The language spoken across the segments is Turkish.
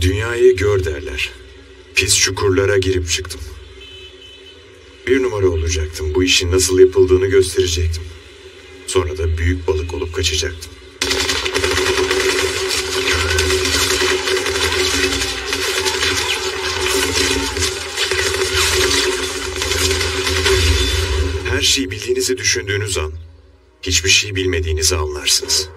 Dünyayı gör derler. Pis çukurlara girip çıktım. Bir numara olacaktım. Bu işin nasıl yapıldığını gösterecektim. Sonra da büyük balık olup kaçacaktım. Her şeyi bildiğinizi düşündüğünüz an hiçbir şey bilmediğinizi anlarsınız.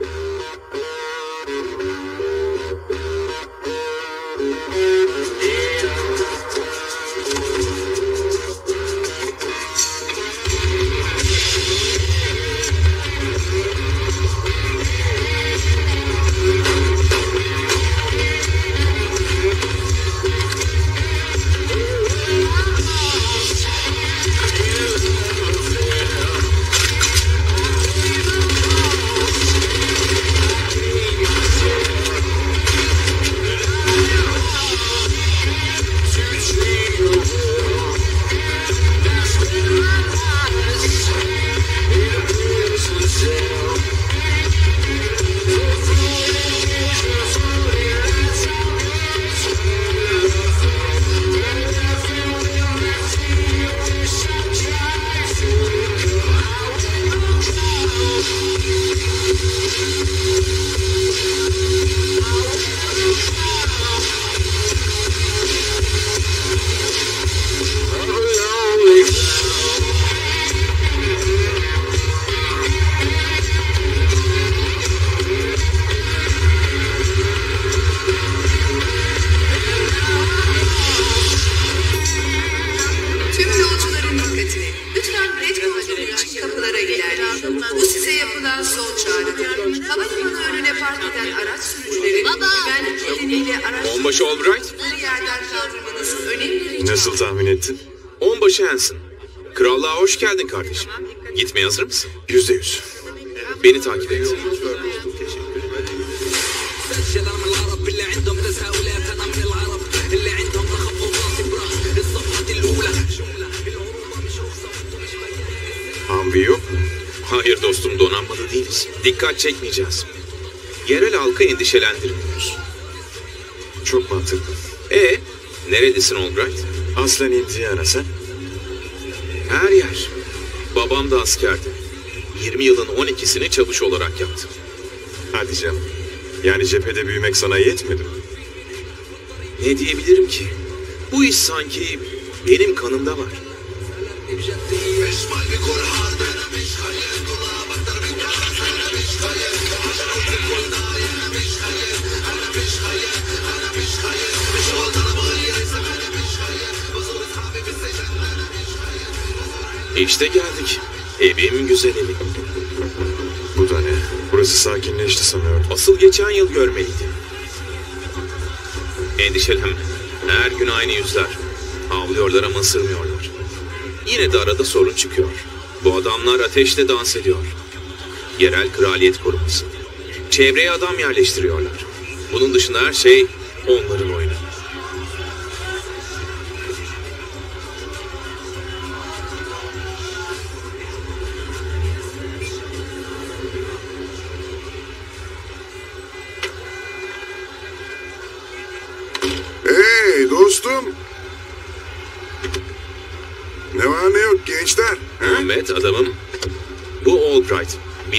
Dikkat çekmeyeceğiz. Yerel halkı endişelendirmiyoruz. Çok mantıklı. E neredesin Albright? Aslen Indiana sen? Her yer. Babam da askerdi. 20 yılın 12'sini çavuş olarak yaptı. Hadi canım. Yani cephede büyümek sana yetmedi mi? Ne diyebilirim ki? Bu iş sanki benim kanımda var. İşte geldik. Evim güzel evim. Bu da ne? Burası sakinleşti sanıyordum. Asıl geçen yıl görmeliydi. Endişelenme. Her gün aynı yüzler. Havlıyorlar ama ısırmıyorlar. Yine de arada sorun çıkıyor. Bu adamlar ateşle dans ediyor. Yerel kraliyet koruması. Çevreye adam yerleştiriyorlar. Bunun dışında her şey onların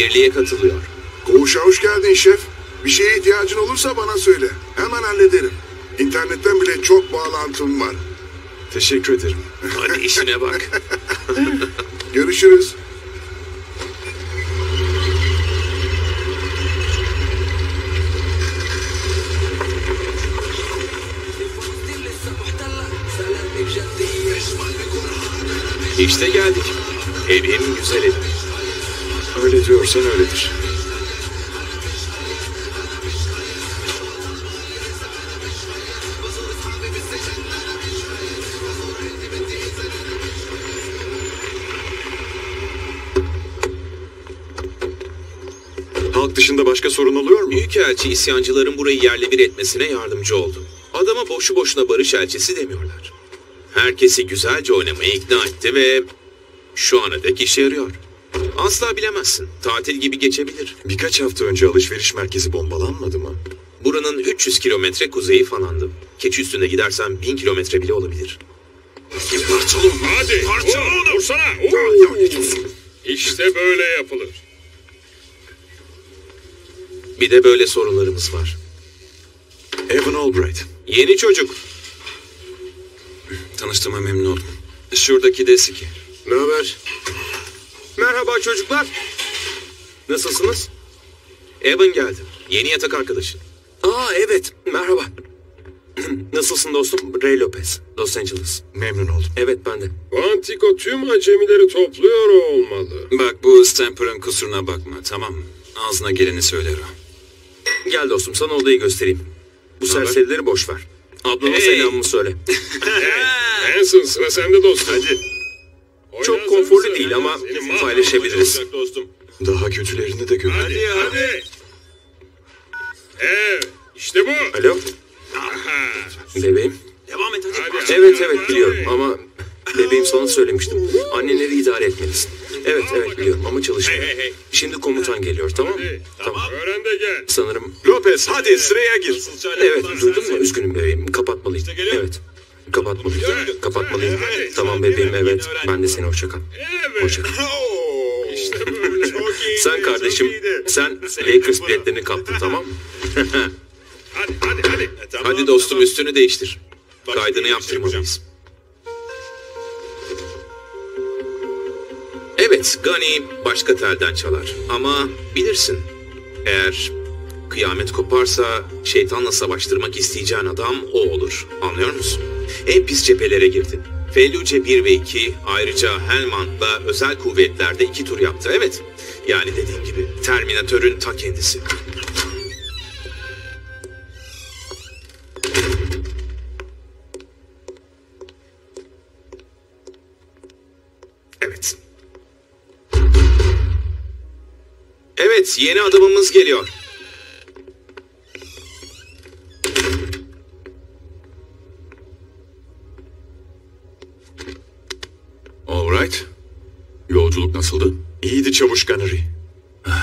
birliğe katılıyor. Koğuşa hoş geldin şef. Bir şeye ihtiyacın olursa bana söyle. Hemen hallederim. İnternetten bile çok bağlantım var. Teşekkür ederim. Hadi işine bak. Görüşürüz. İşte geldik. Evim güzel evim. Öyle diyorsan öyledir. Halk dışında başka sorun oluyor mu? Büyükelçi isyancıların burayı yerle bir etmesine yardımcı oldu. Adama boşu boşuna barış elçisi demiyorlar. Herkesi güzelce oynamaya ikna etti ve şu ana dek işe yarıyor. Asla bilemezsin. Tatil gibi geçebilir. Birkaç hafta önce alışveriş merkezi bombalanmadı mı? Buranın 300 kilometre kuzeyi falandı. Keçi üstünde gidersen 1000 kilometre bile olabilir. Parçala onu. Hadi. Parçala vur, onu. Vursana. Vur. ya, Tosun. İşte böyle yapılır. Bir de böyle sorunlarımız var. Evan Albright. Yeni çocuk. Tanıştığıma memnun oldum. Şuradaki de Siki. Ne haber? Merhaba çocuklar. Nasılsınız? Evan geldi. Yeni yatak arkadaşın. Aa evet. Merhaba. Nasılsın dostum? Ray Lopez. Los Angeles. Memnun oldum. Evet ben de. Quantico tüm acemileri topluyor olmalı. Bak bu Stamper'ın kusuruna bakma tamam mı? Ağzına geleni söyler o. Gel dostum sana odayı göstereyim. Bu haber? serserileri boş ver. Ablama Hey. selamımı söyle. Hanson sıra sende dostum. Hadi. Çok konforlu değil ama paylaşabiliriz. dostum. Daha kötülerini de gör. Hadi hadi. Evet. işte bu. Alo. Bebeğim. Devam et hadi. Hadi, Evet hadi, evet hadi. biliyorum ama bebeğim sana söylemiştim. Annenleri idare etmelisin. Evet evet biliyorum ama çalışmıyor. Hey, hey, hey. Şimdi komutan geliyor tamam mı? Tamam. Öğren de gel. Sanırım Lopez hadi sıraya gir. Evet duydun mu? Üzgünüm bebeğim. Kapatmalıyım. Evet. Kapatmalıyım. Kapatmalıyım. Tamam bebeğim evet. Ben de seni hoşça kal. Hoşça kal. İşte böyle. Çok iyi. Sen kardeşim sen Lakers biletlerini kaptın tamam mı? Hadi hadi hadi. Hadi dostum üstünü değiştir. Kaydını yaptırmalıyız. Evet, Gani başka telden çalar. Ama bilirsin, eğer kıyamet koparsa şeytanla savaştırmak isteyeceğin adam o olur. Anlıyor musun? En pis cephelere girdi. Felluce 1 ve 2 ayrıca Helmand'la özel kuvvetlerde iki tur yaptı. Evet, yani dediğim gibi Terminatör'ün ta kendisi. Evet. Evet, yeni adamımız geliyor. Yolculuk nasıldı? İyiydi çavuş Gunnery.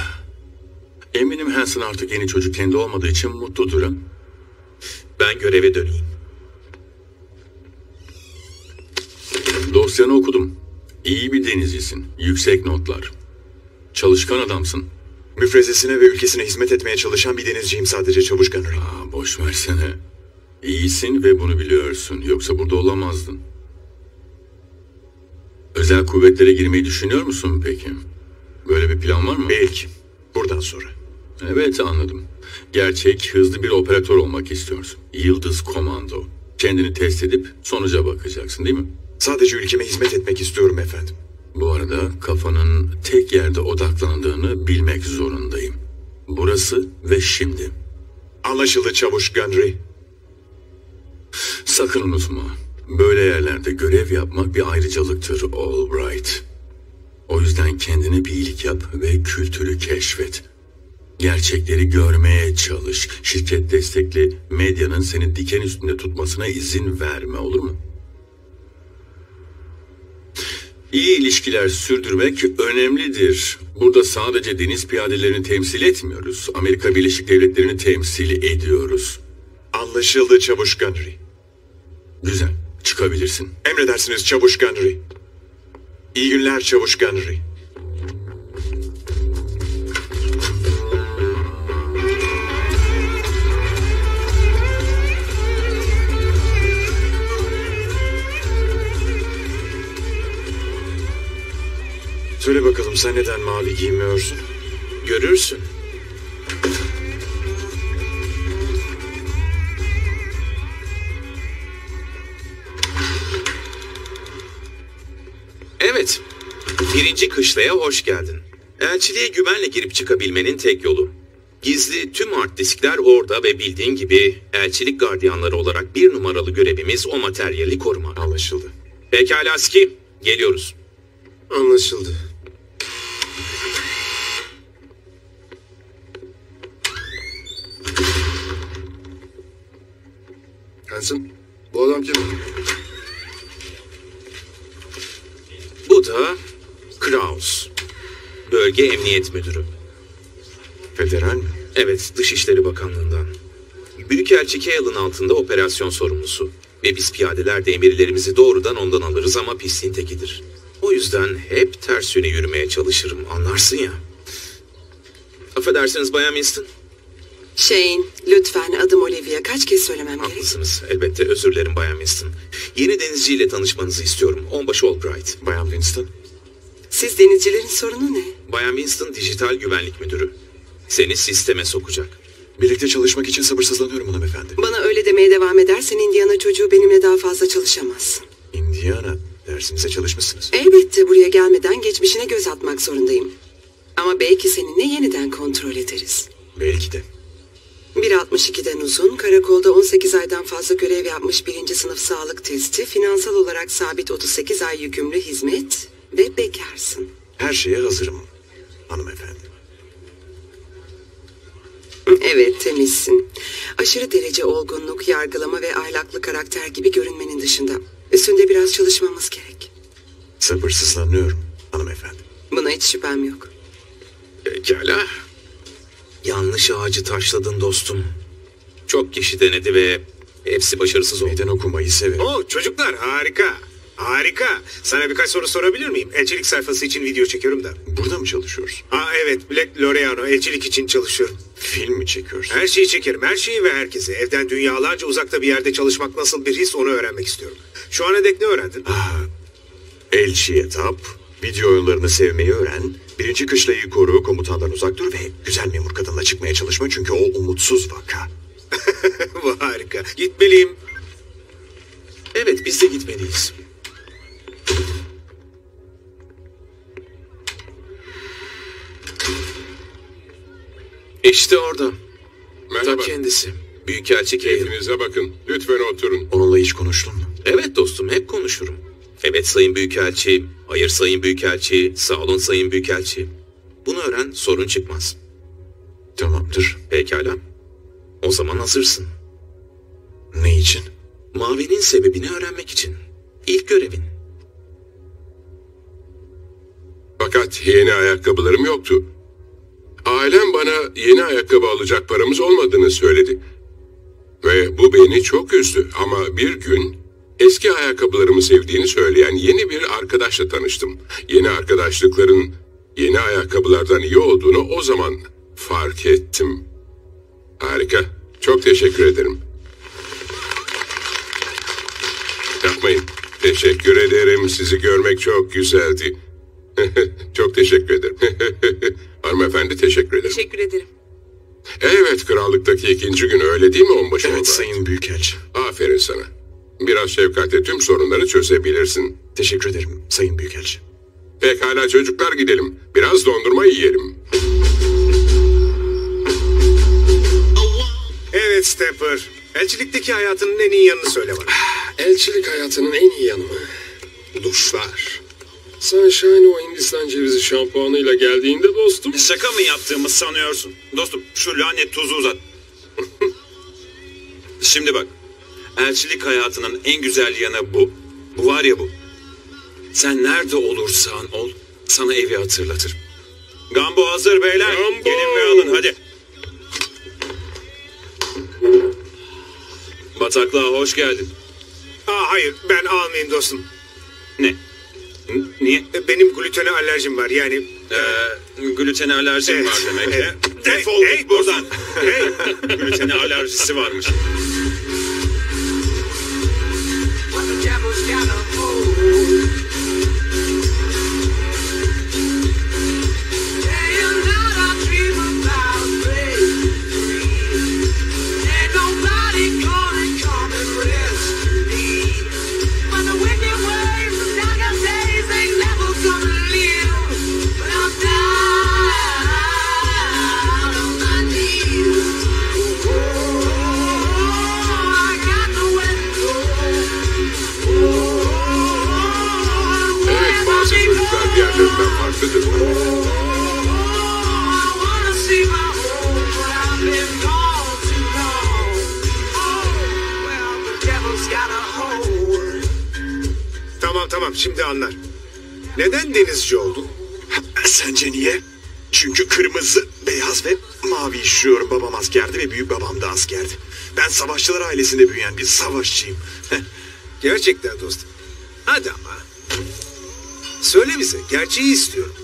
Eminim Hanson artık yeni çocuk kendi olmadığı için mutludur. ha? Ben göreve döneyim. Dosyanı okudum. İyi bir denizcisin. Yüksek notlar. Çalışkan adamsın. Müfrezesine ve ülkesine hizmet etmeye çalışan bir denizciyim sadece çavuş Gunnery. Aa, boş versene. İyisin ve bunu biliyorsun. Yoksa burada olamazdın. Özel kuvvetlere girmeyi düşünüyor musun peki? Böyle bir plan var mı? Belki. Buradan sonra. Evet anladım. Gerçek, hızlı bir operatör olmak istiyorsun. Yıldız Komando. Kendini test edip sonuca bakacaksın değil mi? Sadece ülkeme hizmet etmek istiyorum efendim. Bu arada kafanın tek yerde odaklandığını bilmek zorundayım. Burası ve şimdi. Anlaşıldı çavuş Gunnery. Sakın unutma. Böyle yerlerde görev yapmak bir ayrıcalıktır Albright. O yüzden kendine bir iyilik yap ve kültürü keşfet. Gerçekleri görmeye çalış. Şirket destekli medyanın seni diken üstünde tutmasına izin verme olur mu? İyi ilişkiler sürdürmek önemlidir. Burada sadece deniz piyadelerini temsil etmiyoruz. Amerika Birleşik Devletleri'ni temsil ediyoruz. Anlaşıldı çavuş Gunnery. Güzel, çıkabilirsin. Emredersiniz çavuş Gunnery. İyi günler çavuş Gunnery. Söyle bakalım sen neden mavi giymiyorsun? Görürsün. Evet. Birinci kışlaya hoş geldin. Elçiliğe güvenle girip çıkabilmenin tek yolu. Gizli tüm hard diskler orada ve bildiğin gibi elçilik gardiyanları olarak bir numaralı görevimiz o materyali korumak. Anlaşıldı. Pekala Ski, geliyoruz. Anlaşıldı. Hanson, bu adam kim? Bu da Kraus. Bölge Emniyet Müdürü. Federal mi? Evet, Dışişleri Bakanlığı'ndan. Büyükelçi Cale'ın altında operasyon sorumlusu. Ve biz piyadeler de emirlerimizi doğrudan ondan alırız ama pisliğin tekidir. O yüzden hep ters yöne yürümeye çalışırım anlarsın ya. Affedersiniz Bayan Winston. Shane, lütfen adım Olivia. Kaç kez söylemem gerek? Haklısınız. Elbette özür dilerim Bayan Winston. Yeni denizciyle tanışmanızı istiyorum. Onbaşı Albright. Bayan Winston. Siz denizcilerin sorunu ne? Bayan Winston dijital güvenlik müdürü. Seni sisteme sokacak. Birlikte çalışmak için sabırsızlanıyorum hanımefendi. Bana öyle demeye devam edersen Indiana çocuğu benimle daha fazla çalışamaz. Indiana, dersimize çalışmışsınız. Elbette buraya gelmeden geçmişine göz atmak zorundayım. Ama belki seninle yeniden kontrol ederiz. Belki de. 1.62'den uzun, karakolda 18 aydan fazla görev yapmış birinci sınıf sağlık testi, finansal olarak sabit 38 ay yükümlü hizmet ve bekarsın. Her şeye hazırım hanımefendi. Evet, temizsin. Aşırı derece olgunluk, yargılama ve ahlaklı karakter gibi görünmenin dışında. Üstünde biraz çalışmamız gerek. Sabırsızlanıyorum hanımefendi. Buna hiç şüphem yok. Pekala. Yanlış ağacı taşladın dostum. Çok kişi denedi ve hepsi başarısız oldu. Meydan okumayı severim. Oo çocuklar harika. Harika. Sana birkaç soru sorabilir miyim? Elçilik sayfası için video çekiyorum da. Burada mı çalışıyoruz? Aa evet Black Loreano elçilik için çalışıyorum. Film mi çekiyoruz? Her şeyi çekerim. Her şeyi ve herkesi. Evden dünyalarca uzakta bir yerde çalışmak nasıl bir his onu öğrenmek istiyorum. Şu ana dek ne öğrendin? Elçiye tap, video oyunlarını sevmeyi öğren, birinci kışlayı koru, komutandan uzak dur ve güzel memur kadınla çıkmaya çalışma çünkü o umutsuz vaka. Harika. Gitmeliyim. Evet biz de gitmeliyiz. İşte orada. Merhaba. Ta kendisi. Büyükelçi Cale. Keyfinize bakın. Lütfen oturun. Onunla hiç konuştun mu? Evet dostum hep konuşurum. Evet sayın büyükelçi, hayır sayın büyükelçi, sağ olun sayın büyükelçi. Bunu öğren sorun çıkmaz. Tamamdır. Pekala. O zaman hazırsın. Ne için? Mavinin sebebini öğrenmek için. İlk görevin. Fakat yeni ayakkabılarım yoktu. Ailem bana yeni ayakkabı alacak paramız olmadığını söyledi. Ve bu beni çok üzdü ama bir gün eski ayakkabılarımı sevdiğini söyleyen yeni bir arkadaşla tanıştım. Yeni arkadaşlıkların yeni ayakkabılardan iyi olduğunu o zaman fark ettim. Harika. Çok teşekkür ederim. Yapmayın. Teşekkür ederim. Sizi görmek çok güzeldi. çok teşekkür ederim. Hanımefendi teşekkür ederim. Teşekkür ederim. Evet krallıktaki ikinci gün öyle değil mi onbaşı Evet olarak? sayın büyükelçi. Aferin sana. Biraz şefkatle tüm sorunları çözebilirsin. Teşekkür ederim sayın büyükelçi. Pekala çocuklar gidelim. Biraz dondurma yiyelim. Evet Stepper. Elçilikteki hayatının en iyi yanını söyle bana. Elçilik hayatının en iyi yanı mı? Duşlar. Sunshine o Hindistan cevizi şampuanıyla geldiğinde dostum. Şaka mı yaptığımı sanıyorsun? Dostum şu lanet tuzu uzat. Şimdi bak. Elçilik hayatının en güzel yanı bu. Bu var ya bu. Sen nerede olursan ol sana evi hatırlatır. Gambo hazır beyler. Gambo! Gelin ve alın hadi. Bataklığa hoş geldin. Aa, hayır ben almayayım dostum. Ne? N- Niye? E, Benim glutene alerjim var yani. Ee, glutene alerjin Evet. var demek. Evet. Defol Hey, git buradan. Hey. glutene alerjisi varmış. Evet Tamam tamam şimdi anlar. Neden denizci oldun? Sence niye? Çünkü kırmızı, beyaz ve mavi işliyorum. Babam askerdi ve büyük babam da askerdi. Ben savaşçılar ailesinde büyüyen bir savaşçıyım. Gerçekten dostum. Hadi ama. Söyle bize. Gerçeği istiyorum.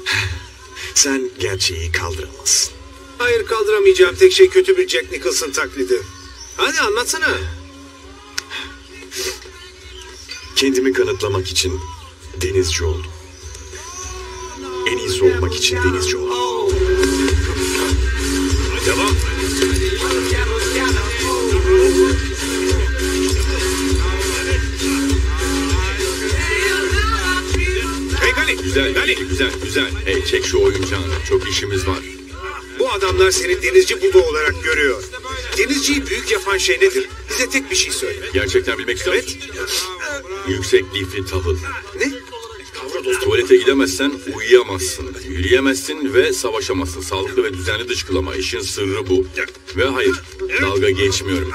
Sen gerçeği kaldıramazsın. Hayır kaldıramayacağım tek şey kötü bir Jack Nicholson taklidi. Hadi anlatsana. Kendimi kanıtlamak için denizci oldum. En iyisi olmak için denizci oldum. Devam. Gani. Güzel, Gani. güzel, güzel. Hey çek şu oyuncağını. Çok işimiz var. Bu adamlar seni denizci budu olarak görüyor. Denizciyi büyük yapan şey nedir? Bize tek bir şey söyle. Gerçekten bilmek istiyor musun? Yüksek lifli tahıl. Ne? Tuvalete gidemezsen uyuyamazsın, yürüyemezsin ve savaşamazsın. Sağlıklı ve düzenli dışkılama. İşin sırrı bu. Ve hayır, dalga geçmiyorum.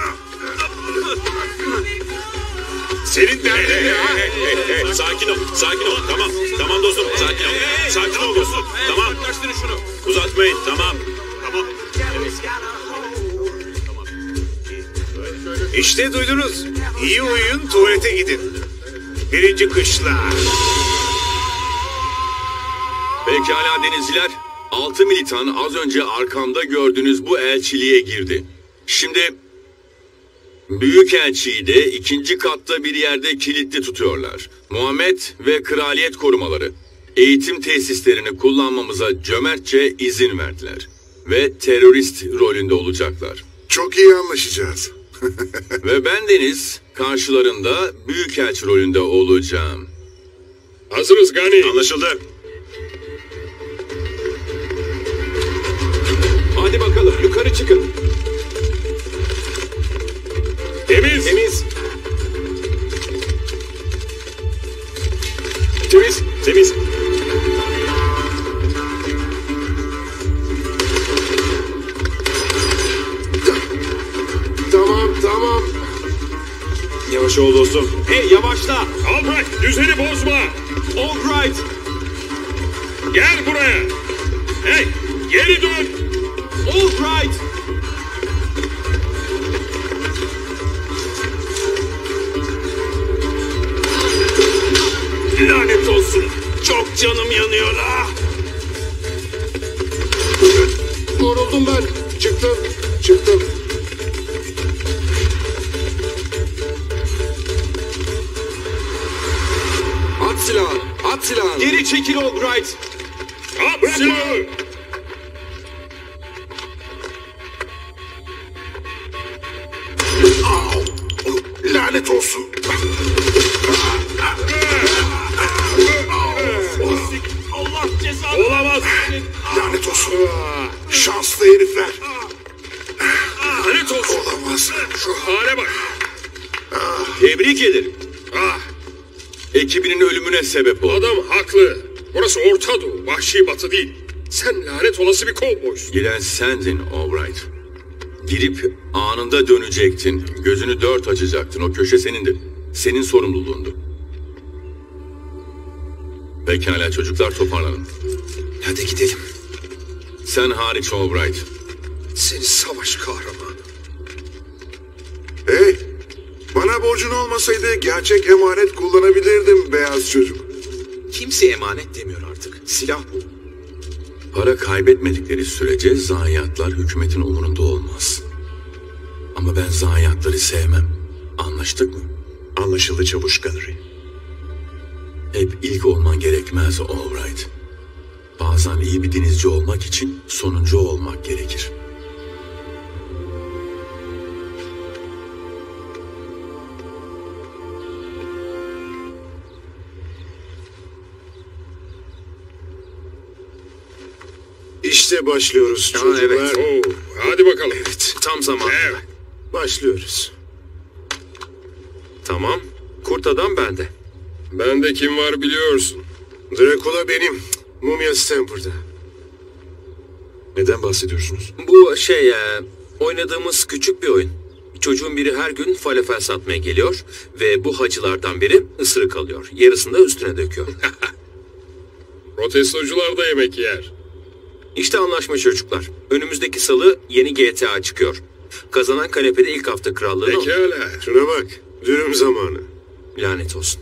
Senin derdin ne ha? Sakin ol, sakin ol. Tamam, tamam dostum, sakin ol. Sakin ol dostum, tamam. Uzatmayın, tamam. Tamam. İşte duydunuz. İyi uyuyun tuvalete gidin. Birinci kışla. Pekala denizciler, 6 militan az önce arkamda gördüğünüz bu elçiliğe girdi. Şimdi Büyük elçiyi de ikinci katta bir yerde kilitli tutuyorlar. Muhammed ve kraliyet korumaları eğitim tesislerini kullanmamıza cömertçe izin verdiler. Ve terörist rolünde olacaklar. Çok iyi anlaşacağız. Ve ben Deniz karşılarında büyükelçi rolünde olacağım. Hazırız Gani. Anlaşıldı. Hadi bakalım yukarı çıkın. Temiz. Temiz. Temiz. Temiz. Tamam tamam. Yavaş ol dostum. Hey yavaşla. Albright düzeni bozma. Albright. Gel buraya. Hey geri dön. Albright. Lanet olsun. Çok canım yanıyor ah. Yoruldum ben. Çıktım. Çıktım. At silahını. At silahını. Geri çekil Albright. At silahı. Au! Lanet olsun. Olamaz. Lanet olsun. Şanslı herifler. Lanet olsun. Olamaz. Şu hale bak. Tebrik ederim. Ah Ekibinin ölümüne sebep oldu. adam haklı. Burası Orta Doğu, vahşi batı değil. Sen lanet olası bir kovboysun. Giren sendin Albright. Girip anında dönecektin. Gözünü dört açacaktın. O köşe senindi. Senin sorumluluğundu. Pekala çocuklar toparlanın. Hadi gidelim. Sen hariç Albright. Seni savaş kahramanı. Hey! Bana borcun olmasaydı gerçek emanet kullanabilirdim beyaz çocuk. Kimse emanet demiyor artık. Silah bu. Para kaybetmedikleri sürece zayiatlar hükümetin umurunda olmaz. Ama ben zayiatları sevmem. Anlaştık mı? Anlaşıldı çavuş Gunnery. Hep ilk olman gerekmez Albright. Bazen iyi bir denizci olmak için sonuncu olmak gerekir. İşte başlıyoruz çocuklar. evet. Oo, hadi bakalım. Evet, Tam zaman. Evet. başlıyoruz. Tamam. Kurt adam bende. Bende kim var biliyorsun. Dracula benim. Mumya Stamper'da. Neden bahsediyorsunuz? Bu şey e, oynadığımız küçük bir oyun. Çocuğun biri her gün falafel satmaya geliyor ve bu hacılardan biri ısırık alıyor. Yarısını da üstüne döküyor. Protestocular da yemek yer. İşte anlaşma çocuklar. Önümüzdeki salı yeni GTA çıkıyor. Kazanan kanepede ilk hafta krallığını... Pekala. Şuna bak. Dürüm zamanı. Lanet olsun.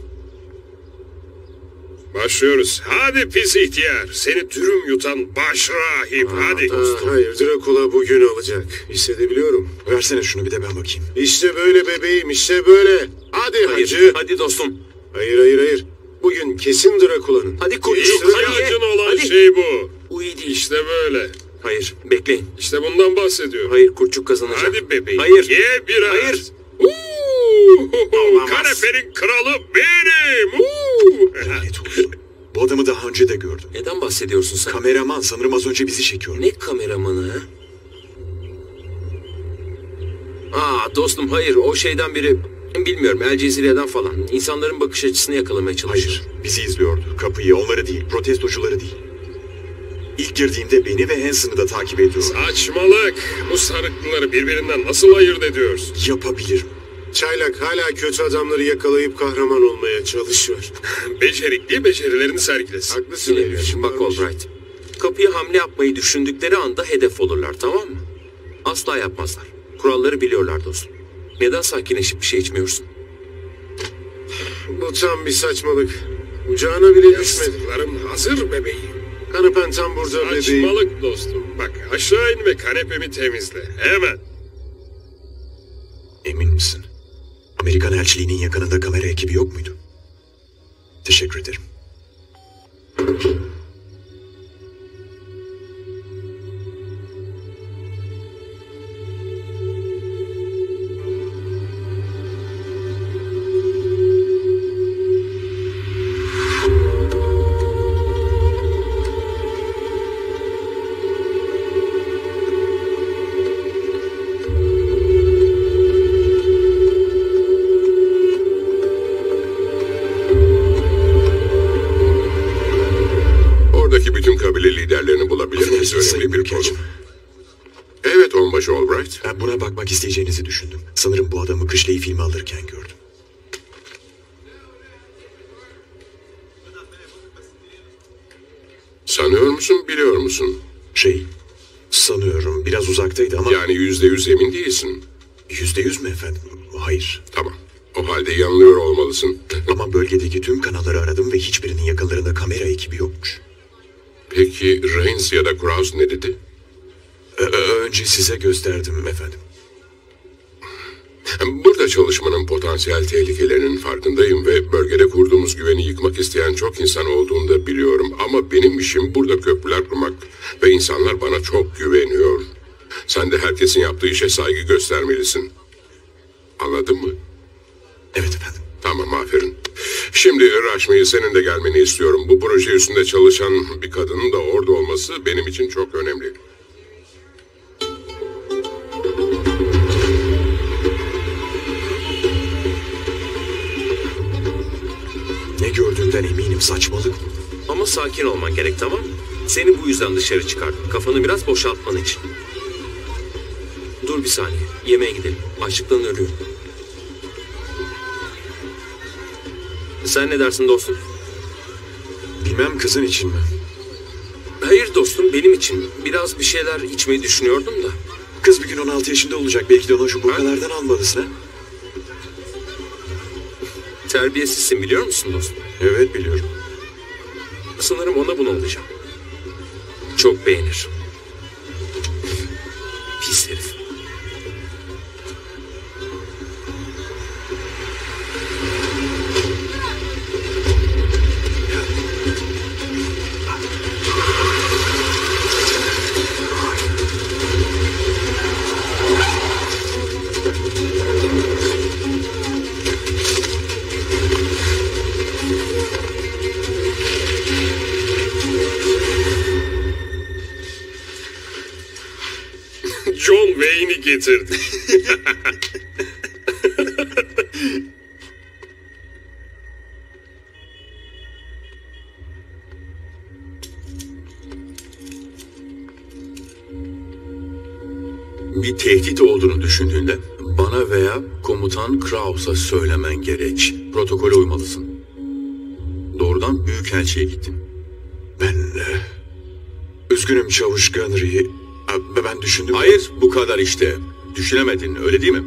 Başlıyoruz. Hadi pis ihtiyar. Seni dürüm yutan baş rahip. Hadi. Aa, hayır Drakula bugün alacak. Hissedebiliyorum. Versene şunu bir de ben bakayım. İşte böyle bebeğim işte böyle. Hadi Hayır, hacı. hadi dostum. Hayır hayır hayır. Bugün kesin Drakula'nın. Hadi ye. İhtiyacın olan Hadi. şey bu. Bu iyi değil. İşte böyle. Hayır, bekleyin. İşte bundan bahsediyorum. Hayır, kurtçuk kazanacak. Hadi bebeğim. Hayır. Ye biraz. Hayır. Kanepenin kralı benim. Lanet olsun. Bu adamı daha önce de gördüm. Neden bahsediyorsun sen? Kameraman sanırım az önce bizi çekiyor. Ne kameramanı ha? Aa dostum hayır o şeyden biri bilmiyorum El Cezire'den falan. İnsanların bakış açısını yakalamaya çalışıyor. Hayır, bizi izliyordu. Kapıyı, onları değil, protestocuları değil. İlk girdiğimde beni ve Hanson'ı da takip ediyor. Saçmalık. Bu sarıklıları birbirinden nasıl ayırt ediyorsun? Yapabilirim. Çaylak hala kötü adamları yakalayıp kahraman olmaya çalışıyor. Becerikli becerilerini sergilesin. Haklısın. Elif. Bak Albright. Kapıya hamle yapmayı düşündükleri anda hedef olurlar tamam mı? Asla yapmazlar. Kuralları biliyorlar dostum. Neden sakinleşip bir şey içmiyorsun? Bu tam bir saçmalık. Ucağına bile düşmedi. Yastıklarım hazır bebeğim. Kanepen tam burada bebeğim. Saçmalık dostum. Bak aşağı in ve kanepemi temizle. Hemen. Emin misin? Amerikan elçiliğinin yakınında kamera ekibi yok muydu? Teşekkür ederim. Sanıyor musun biliyor musun? Şey, sanıyorum biraz uzaktaydı ama... Yani yüzde yüz emin değilsin. Yüzde yüz mü efendim? Hayır. Tamam. O halde yanılıyor olmalısın. Ama bölgedeki tüm kanalları aradım ve hiçbirinin yakınlarında kamera ekibi yokmuş. Peki Reigns ya da Krause ne dedi? Ö- önce size gösterdim efendim. Burada çalışmanın potansiyel tehlikelerinin farkındayım ve bölgede kurduğumuz güveni yıkmak isteyen çok insan olduğunu da biliyorum. Ama benim işim burada köprüler kurmak ve insanlar bana çok güveniyor. Sen de herkesin yaptığı işe saygı göstermelisin. Anladın mı? Evet efendim. Tamam aferin. Şimdi Raşmi'yi senin de gelmeni istiyorum. Bu proje üstünde çalışan bir kadının da orada olması benim için çok önemli. Ne gördüğünden eminim saçmalık? Ama sakin olman gerek tamam mı? Seni bu yüzden dışarı çıkardım. Kafanı biraz boşaltman için. Dur bir saniye. Yemeğe gidelim. Açlıktan ölüyorum. Sen ne dersin dostum? Bilmem kızın için mi? Hayır dostum benim için. Biraz bir şeyler içmeyi düşünüyordum da. Kız bir gün 16 yaşında olacak. Belki de ona şu burkalardan almalısın ha? Terbiyesizsin biliyor musun dostum? Evet biliyorum. Sanırım ona bunu olacağım. Çok beğenir. Pis herif. Getirdi. Bir tehdit olduğunu düşündüğünde bana veya komutan Krauss'a söylemen gerek. Protokole uymalısın. Doğrudan Büyükelçi'ye gittim. Ben... e, Üzgünüm Çavuş Gunry. Düşündüm. Hayır bu kadar işte. Düşünemedin öyle değil mi?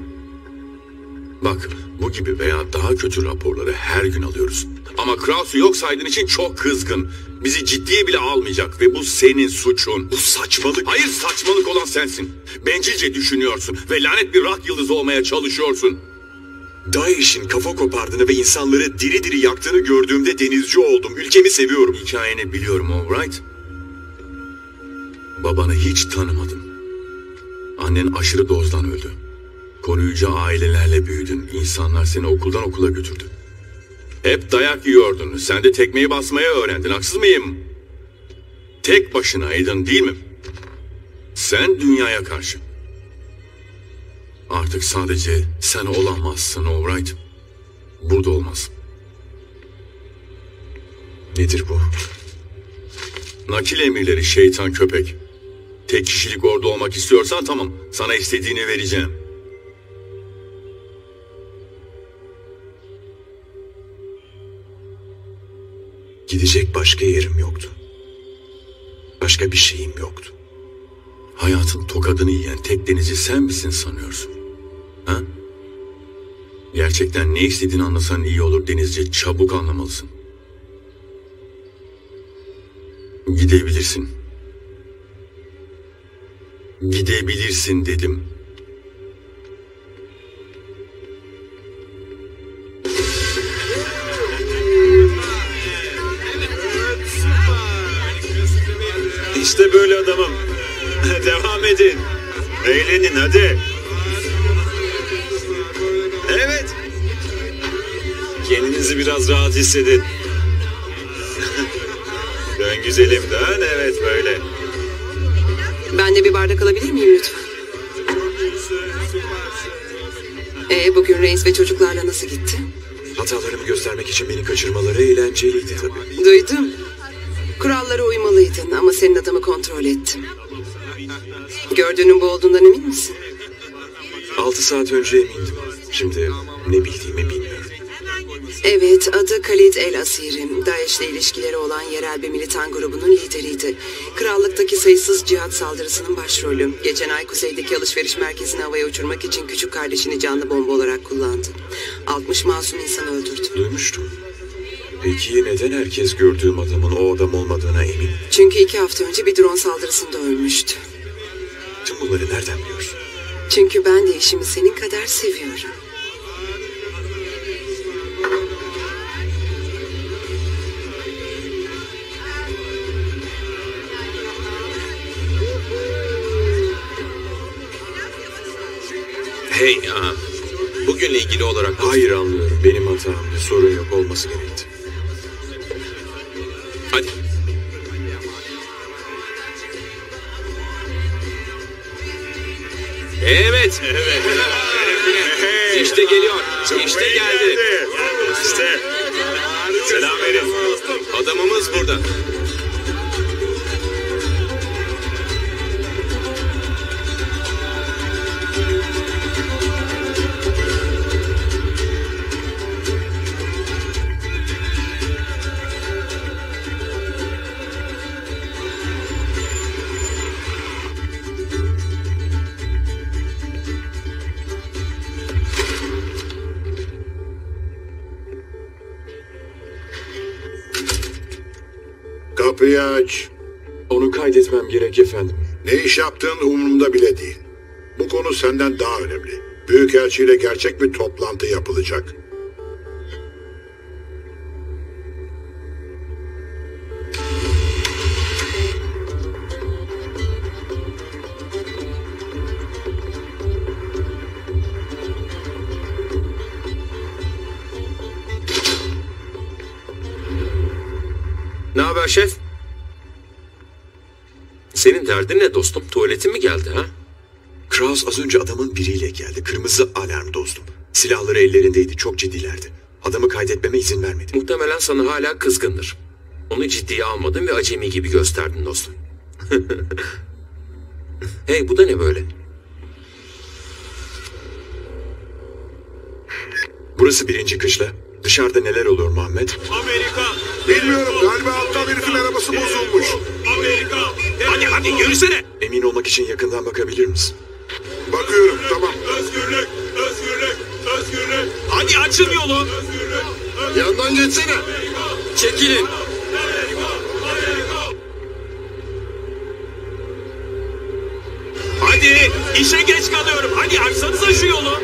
Bak bu gibi veya daha kötü raporları her gün alıyoruz. Ama Kraus'u yok saydığın için çok kızgın. Bizi ciddiye bile almayacak ve bu senin suçun. Bu saçmalık. Hayır saçmalık olan sensin. Bencilce düşünüyorsun ve lanet bir rock yıldızı olmaya çalışıyorsun. DAEŞ'in kafa kopardığını ve insanları diri diri yaktığını gördüğümde denizci oldum. Ülkemi seviyorum. Hikayeni biliyorum alright. Babanı hiç tanımadım. Annen aşırı dozdan öldü. Koruyucu ailelerle büyüdün. İnsanlar seni okuldan okula götürdü. Hep dayak yiyordun. Sen de tekmeyi basmayı öğrendin. Haksız mıyım? Tek başınaydın değil mi? Sen dünyaya karşı. Artık sadece sen olamazsın alright. Burada olmaz. Nedir bu? Nakil emirleri şeytan köpek. Tek kişilik orada olmak istiyorsan tamam. Sana istediğini vereceğim. Gidecek başka yerim yoktu. Başka bir şeyim yoktu. Hayatın tokadını yiyen tek denizi sen misin sanıyorsun? Ha? Gerçekten ne istediğini anlasan iyi olur denizci. Çabuk anlamalısın. Gidebilirsin. Gidebilirsin dedim. İşte böyle adamım. Devam edin. Eğlenin hadi. Evet. Kendinizi biraz rahat hissedin. dön güzelim dön. Evet böyle. Ben de bir bardak alabilir miyim lütfen? Ee, bugün Reis ve çocuklarla nasıl gitti? Hatalarımı göstermek için beni kaçırmaları eğlenceliydi tabii. Duydum. Kurallara uymalıydın ama senin adamı kontrol ettim. Gördüğünün bu olduğundan emin misin? Altı saat önce emindim. Şimdi ne bildiğimi bilmiyorum. Evet, adı Khalid El Asiri. DAEŞ'le ilişkileri olan yerel bir militan grubunun lideriydi. Krallıktaki sayısız cihat saldırısının başrolü. Geçen ay kuzeydeki alışveriş merkezini havaya uçurmak için küçük kardeşini canlı bomba olarak kullandı. 60 masum insan öldürdü. Duymuştum. Peki neden herkes gördüğüm adamın o adam olmadığına emin? Çünkü iki hafta önce bir drone saldırısında ölmüştü. Tüm bunları nereden biliyorsun? Çünkü ben de işimi senin kadar seviyorum. Hey, aa, bugünle ilgili olarak... Hayır anlıyorum. Benim hatam. Bir sorun yok olması gerekti. Hadi. Evet. Evet. İşte geliyor. İşte geldi. İşte. Selam verin. Adamımız burada. Kaydetmem gerek efendim. Ne iş yaptığın umurumda bile değil. Bu konu senden daha önemli. Büyükelçiyle gerçek bir toplantı yapılacak. Ne haber şef? Senin derdin ne dostum? Tuvaletin mi geldi ha? Kraus az önce adamın biriyle geldi. Kırmızı alarm dostum. Silahları ellerindeydi. Çok ciddilerdi. Adamı kaydetmeme izin vermedi. Muhtemelen sana hala kızgındır. Onu ciddiye almadın ve acemi gibi gösterdin dostum. hey bu da ne böyle? Burası birinci kışla. Dışarıda neler oluyor Muhammed? Amerika. Bilmiyorum galiba alttan herifin arabası bozulmuş. Amerika. Hadi hadi yürüsene. Emin olmak için yakından bakabilir misin? Bakıyorum tamam. Özgürlük, özgürlük, özgürlük. Hadi açın yolu. Yandan geçsene. Çekilin. Hadi işe geç kalıyorum. Hadi açsanıza şu yolu.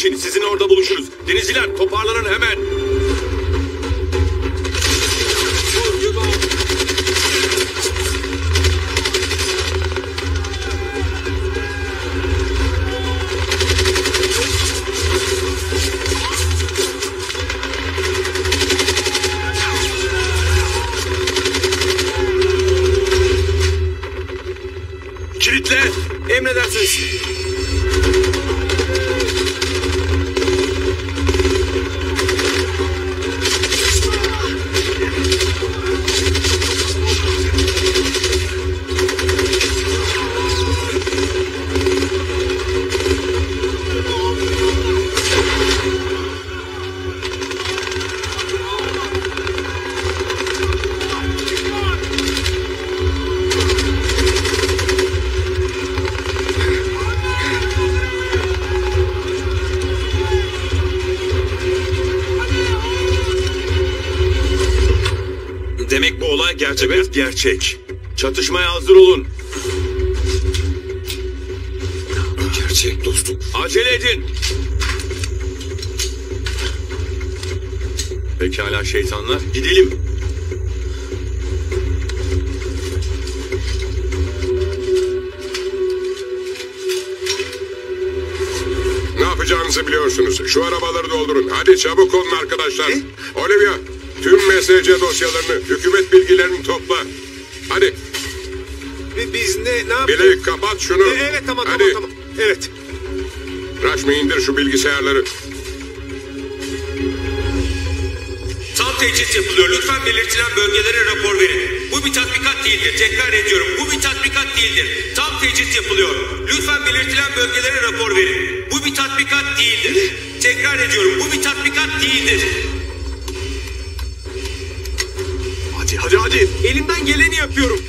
Sığınağa geçin. Gerçek. Çatışmaya hazır olun. Gerçek dostum. Acele edin. Pekala şeytanlar gidelim. ne yapacağınızı biliyorsunuz. Şu arabaları doldurun. Hadi çabuk olun arkadaşlar. Olivia, tüm MSC dosyalarını, hükümet bilgilerini topla. Ne, yaptık? Bilek kapat şunu. E, evet tamam Hadi. tamam tamam. Evet. Raşmi indir şu bilgisayarları. Tam tecrit yapılıyor. Lütfen belirtilen bölgelere rapor verin. Bu bir tatbikat değildir. Tekrar ediyorum. Bu bir tatbikat değildir. Tam tecrit yapılıyor. Lütfen belirtilen bölgelere rapor verin. Bu bir tatbikat değildir. Tekrar ediyorum. Bu bir tatbikat değildir. Hadi hadi hadi. Elimden geleni yapıyorum.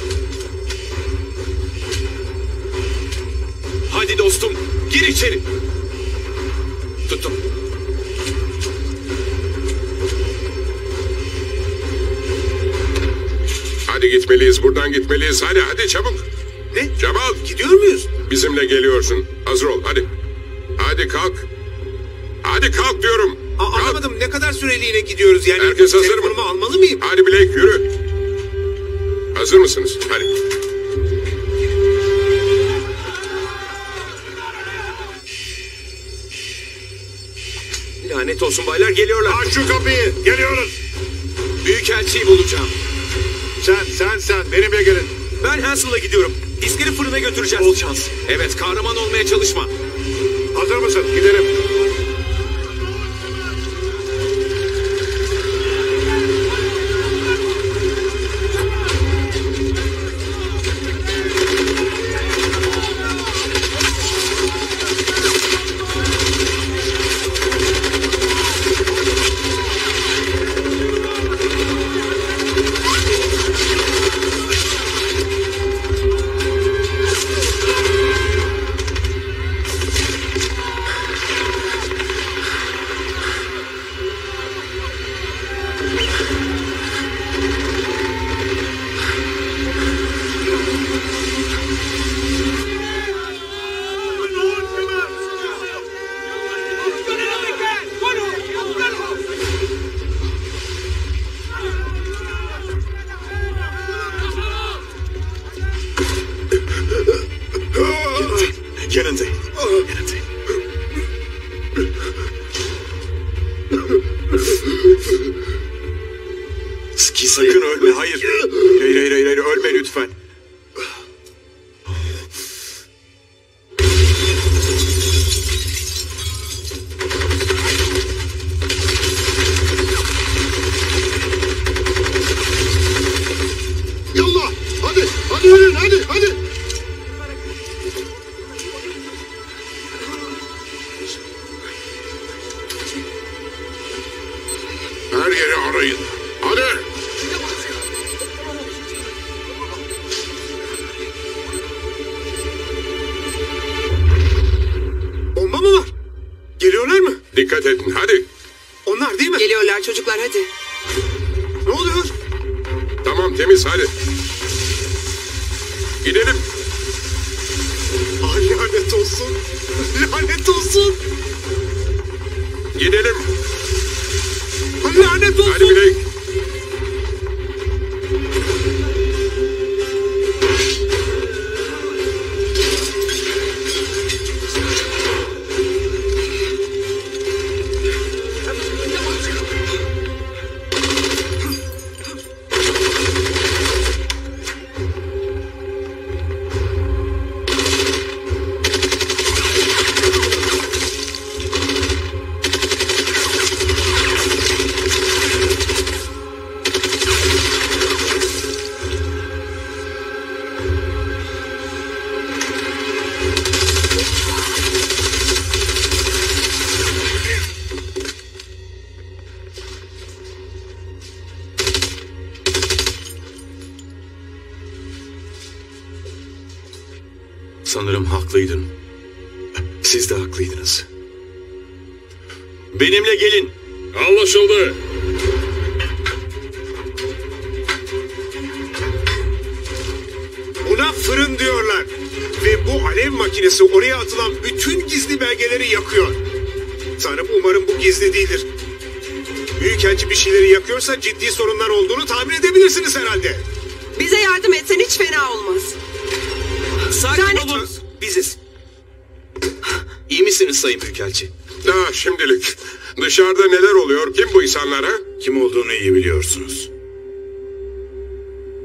Buradan gitmeliyiz. Hadi, hadi çabuk. Ne? Cemal, Gidiyor muyuz? bizimle geliyorsun. Hazır ol, hadi. Hadi kalk. Hadi kalk diyorum. A- Kalk. anlamadım ne kadar süreliğine gidiyoruz yani. Herkes hazır mı? Almalı mıyım? Hadi Blake yürü. Hazır mısınız? Hadi. Lanet olsun baylar geliyorlar. Aç şu kapıyı. Geliyoruz. Büyükelçiyi bulacağım. Sen sen sen benimle gelin. Ben Hansel'la gidiyorum. Diskleri fırına götüreceğiz. Bol şans. Evet kahraman olmaya çalışma. Hazır mısın? Gidelim. Şeyleri yakıyorsa ciddi sorunlar olduğunu tahmin edebilirsiniz herhalde. Bize yardım etsen hiç fena olmaz. Sakin Yani- olun. Biziz. İyi misiniz Sayın Büyükelçi? Daha şimdilik. Dışarıda neler oluyor? Kim bu insanlar ha? Kim olduğunu iyi biliyorsunuz.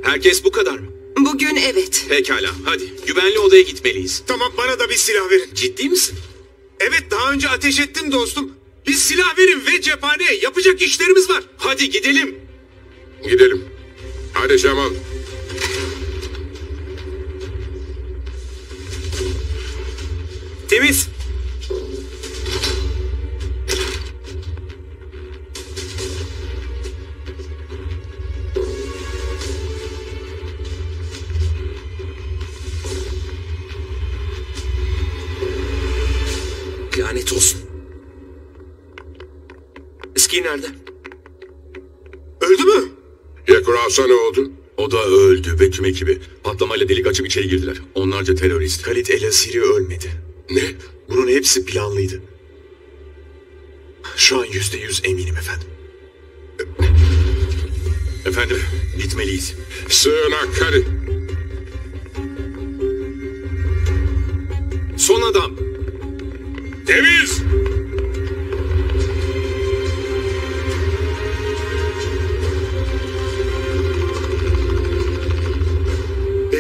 Herkes bu kadar mı? Bugün evet. Pekala hadi güvenli odaya gitmeliyiz. Tamam bana da bir silah verin. Ciddi misin? Evet daha önce ateş ettim dostum. Silah verin ve cephane. Yapacak işlerimiz var. Hadi gidelim. Gidelim. Hadi Cemal. Tüm ekibi. Patlamayla delik açıp içeri girdiler. Onlarca terörist. Khalid El Asiri ölmedi. Ne? Bunun hepsi planlıydı. Şu an yüzde yüz eminim efendim. Efendim gitmeliyiz. Sığınak hadi. Son adam. Temiz.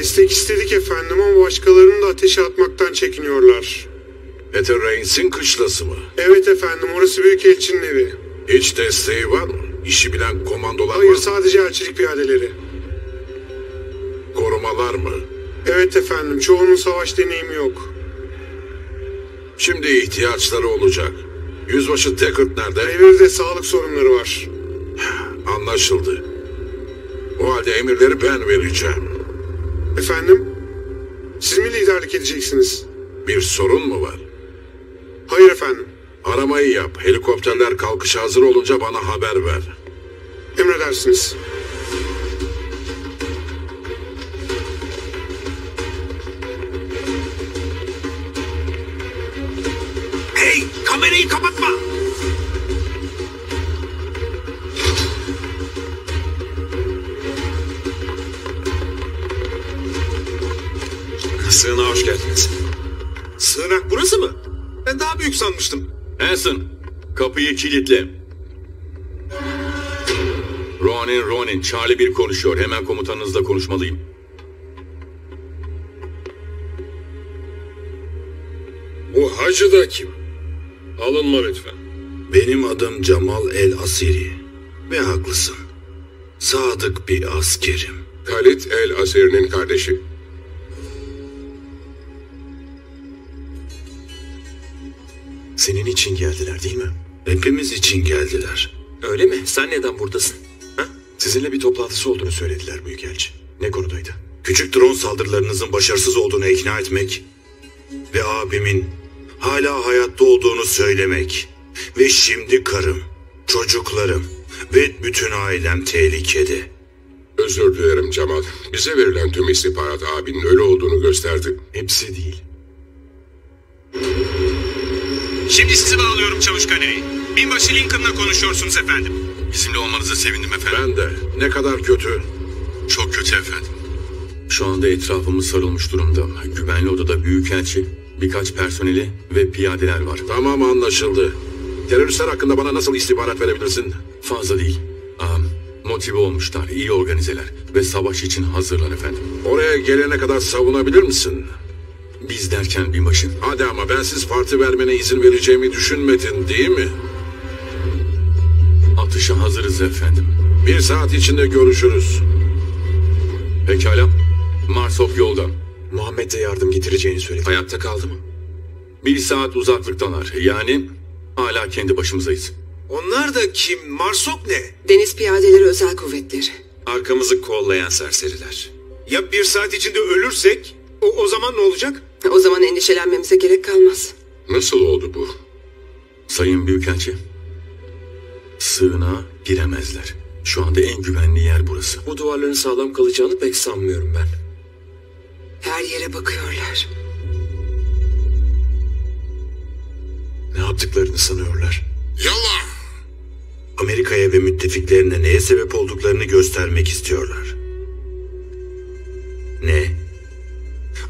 Destek istedik efendim ama başkalarını da ateşe atmaktan çekiniyorlar. Peter Rains'in kışlası mı? Evet efendim orası Büyükelçinin evi. Hiç desteği var mı? İşi bilen komandolar Hayır var mı? sadece elçilik piyadeleri. Korumalar mı? Evet efendim çoğunun savaş deneyimi yok. Şimdi ihtiyaçları olacak. Yüzbaşı Tackert nerede? Revirde sağlık sorunları var. Anlaşıldı. O halde emirleri ben vereceğim. Efendim? Siz mi liderlik edeceksiniz? Bir sorun mu var? Hayır efendim. Aramayı yap. Helikopterler kalkışa hazır olunca bana haber ver. Emredersiniz. Büyük sanmıştım. Hanson, kapıyı kilitle. Ronin, Ronin, Charlie bir konuşuyor. Hemen komutanınızla konuşmalıyım. Bu hacı da kim? Alınma lütfen. Benim adım Cemal El Asiri. Ve haklısın. Sadık bir askerim. Halit El Asir'in kardeşi. Senin için geldiler değil mi? Hepimiz için geldiler. Öyle mi? Sen neden buradasın? Sizinle bir toplantısı olduğunu söylediler Büyükelçi. Ne konudaydı? Küçük drone saldırılarınızın başarısız olduğunu ikna etmek ve abimin hala hayatta olduğunu söylemek ve şimdi karım, çocuklarım ve bütün ailem tehlikede. Özür dilerim Cemal. Bize verilen tüm istihbarat abinin ölü olduğunu gösterdi. Hepsi değil. Şimdi sizi bağlıyorum Çavuş Kaneri. Binbaşı Lincoln'la konuşuyorsunuz efendim. Bizimle olmanıza sevindim efendim. Ben de. Ne kadar kötü. Çok kötü efendim. Şu anda etrafımız sarılmış durumda. Güvenli odada büyükelçi, birkaç personeli ve piyadeler var. Tamam anlaşıldı. Teröristler hakkında bana nasıl istihbarat verebilirsin? Fazla değil. Aa, motive olmuşlar, iyi organizeler ve savaş için hazırlar efendim. Oraya gelene kadar savunabilir misin? Biz derken binbaşı. Hadi ama bensiz parti vermene izin vereceğimi düşünmedin değil mi? Atışa hazırız efendim. Bir saat içinde görüşürüz. Pekala. Marsop yolda. Muhammed de yardım getireceğini söyledi. Hayatta kaldı mı? Bir saat uzaklıktalar. Yani hala kendi başımızdayız. Onlar da kim? Marsok ne? Deniz Piyadeleri Özel Kuvvetleri. Arkamızı kollayan serseriler. Ya bir saat içinde ölürsek? O, o zaman ne olacak? O zaman endişelenmemize gerek kalmaz. Nasıl oldu bu? Sayın Büyükelçi. Sığınağa giremezler. Şu anda en güvenli yer burası. Bu duvarların sağlam kalacağını pek sanmıyorum ben. Her yere bakıyorlar. Ne yaptıklarını sanıyorlar. Yallah! Amerika'ya ve müttefiklerine neye sebep olduklarını göstermek istiyorlar. Ne?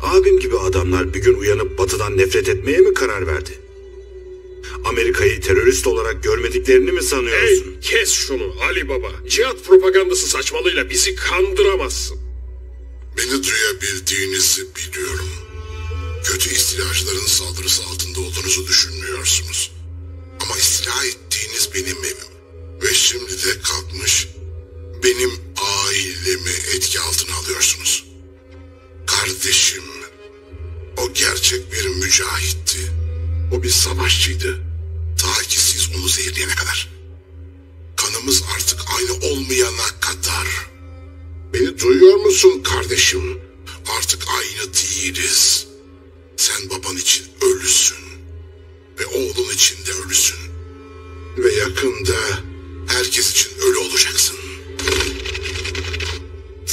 Abim gibi adamlar bir gün uyanıp batıdan nefret etmeye mi karar verdi? Amerika'yı terörist olarak görmediklerini mi sanıyorsun? Hey kes şunu Ali Baba. Cihat propagandası saçmalığıyla bizi kandıramazsın. Beni duyabildiğinizi biliyorum. Kötü istilacıların saldırısı altında olduğunuzu düşünmüyorsunuz. Ama istila ettiğiniz benim evim. Ve şimdi de kalkmış benim ailemi etki altına alıyorsunuz. Kardeşim, o gerçek bir mücahitti. O bir savaşçıydı. Ta ki siz onu zehirleyene kadar. Kanımız artık aynı olmayana kadar. Beni duyuyor musun kardeşim? Artık aynı değiliz. Sen baban için ölüsün. Ve oğlun için de ölüsün. Ve yakında herkes için ölü olacaksın.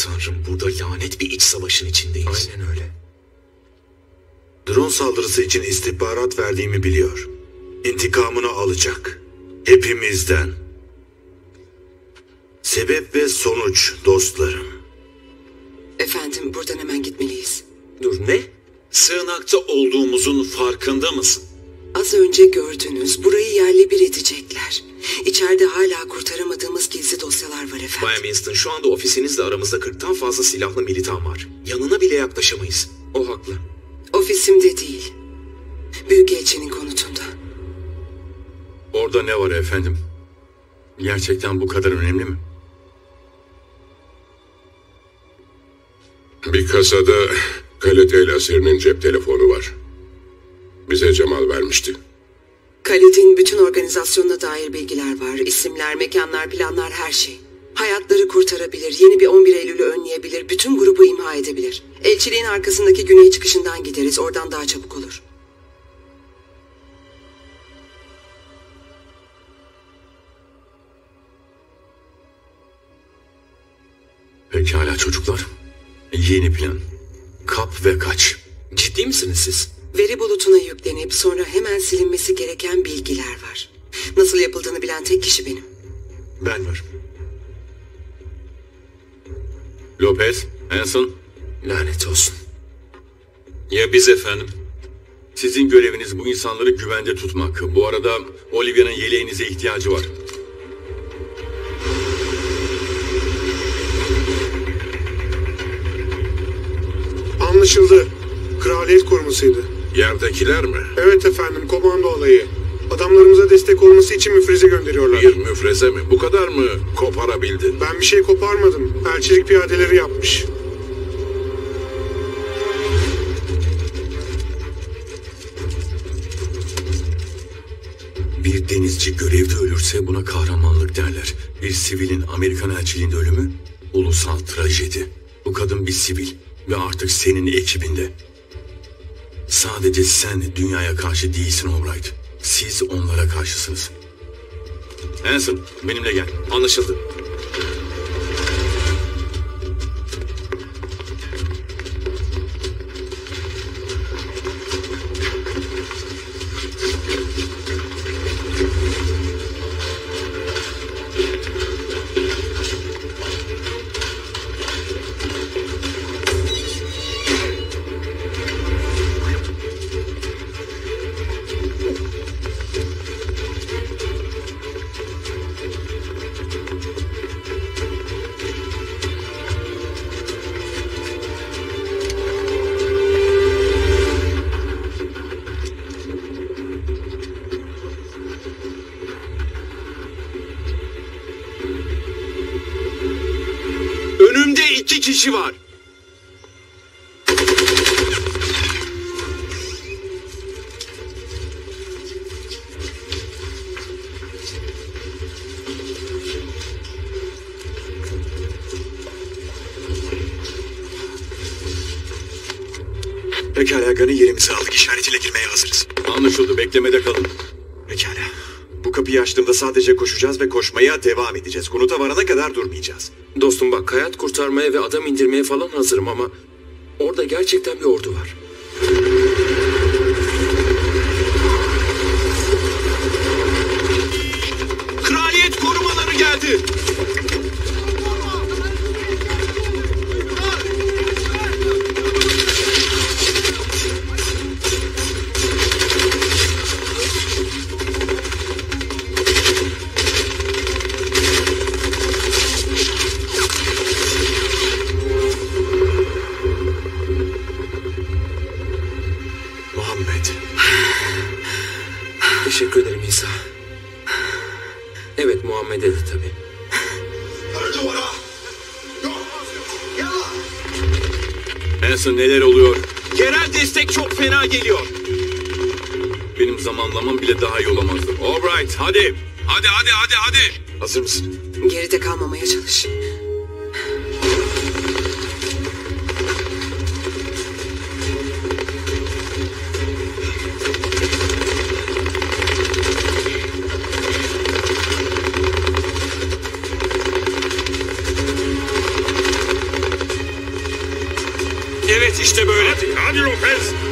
Tanrım burada lanet bir iç savaşın içindeyiz. Aynen öyle. Drone saldırısı için istihbarat verdiğimi biliyor. İntikamını alacak. Hepimizden. Sebep ve sonuç dostlarım. Efendim buradan hemen gitmeliyiz. Dur ne? Sığınakta olduğumuzun farkında mısın? Az önce gördünüz burayı yerle bir edecekler. İçeride hala kurtaramadığımız gizli dosyalar var efendim. Bayan Winston şu anda ofisinizde aramızda 40'tan fazla silahlı militan var. Yanına bile yaklaşamayız. O haklı. Ofisimde değil. Büyükelçinin konutunda. Orada ne var efendim? Gerçekten bu kadar önemli mi? Bir kasada Halit El Asir'in cep telefonu var. Bize Cemal vermişti. Khalid'in bütün organizasyonuna dair bilgiler var. İsimler, mekanlar, planlar, her şey. Hayatları kurtarabilir, yeni bir 11 Eylül'ü önleyebilir, bütün grubu imha edebilir. Elçiliğin arkasındaki güney çıkışından gideriz, oradan daha çabuk olur. Pekala çocuklar. Yeni plan. Kap ve kaç. Ciddi misiniz siz? Veri bulutuna yüklenip sonra hemen silinmesi gereken bilgiler var. Nasıl yapıldığını bilen tek kişi benim. Ben varım. Lopez, Hanson. Lanet olsun. Ya biz efendim? Sizin göreviniz bu insanları güvende tutmak. Bu arada Olivia'nın yeleğinize ihtiyacı var. Anlaşıldı. Kraliyet korumasıydı. Yerdekiler mi? Evet efendim komando olayı. Adamlarımıza destek olması için müfreze gönderiyorlar. Bir müfreze mi? Bu kadar mı koparabildin? Ben bir şey koparmadım. Elçilik piyadeleri yapmış. Bir denizci görevde ölürse buna kahramanlık derler. Bir sivilin Amerikan elçiliğinde ölümü ulusal trajedi. Bu kadın bir sivil ve artık senin ekibinde. Sadece sen dünyaya karşı değilsin Albright. Siz onlara karşısınız. Hanson benimle gel. Anlaşıldı. Beklemede kalın. Pekala. Bu kapıyı açtığımda sadece koşacağız ve koşmaya devam edeceğiz. Kunuta varana kadar durmayacağız. Dostum bak hayat kurtarmaya ve adam indirmeye falan hazırım ama orada gerçekten bir ordu var. Kraliyet korumaları geldi. Hanson neler oluyor? Yerel destek çok fena geliyor. Benim zamanlamam bile daha iyi olamazdı. Albright hadi. Hadi hadi hadi hadi. Hazır mısın? Geride kalmamaya çalış. Böyle. Hadi, hadi Lopez.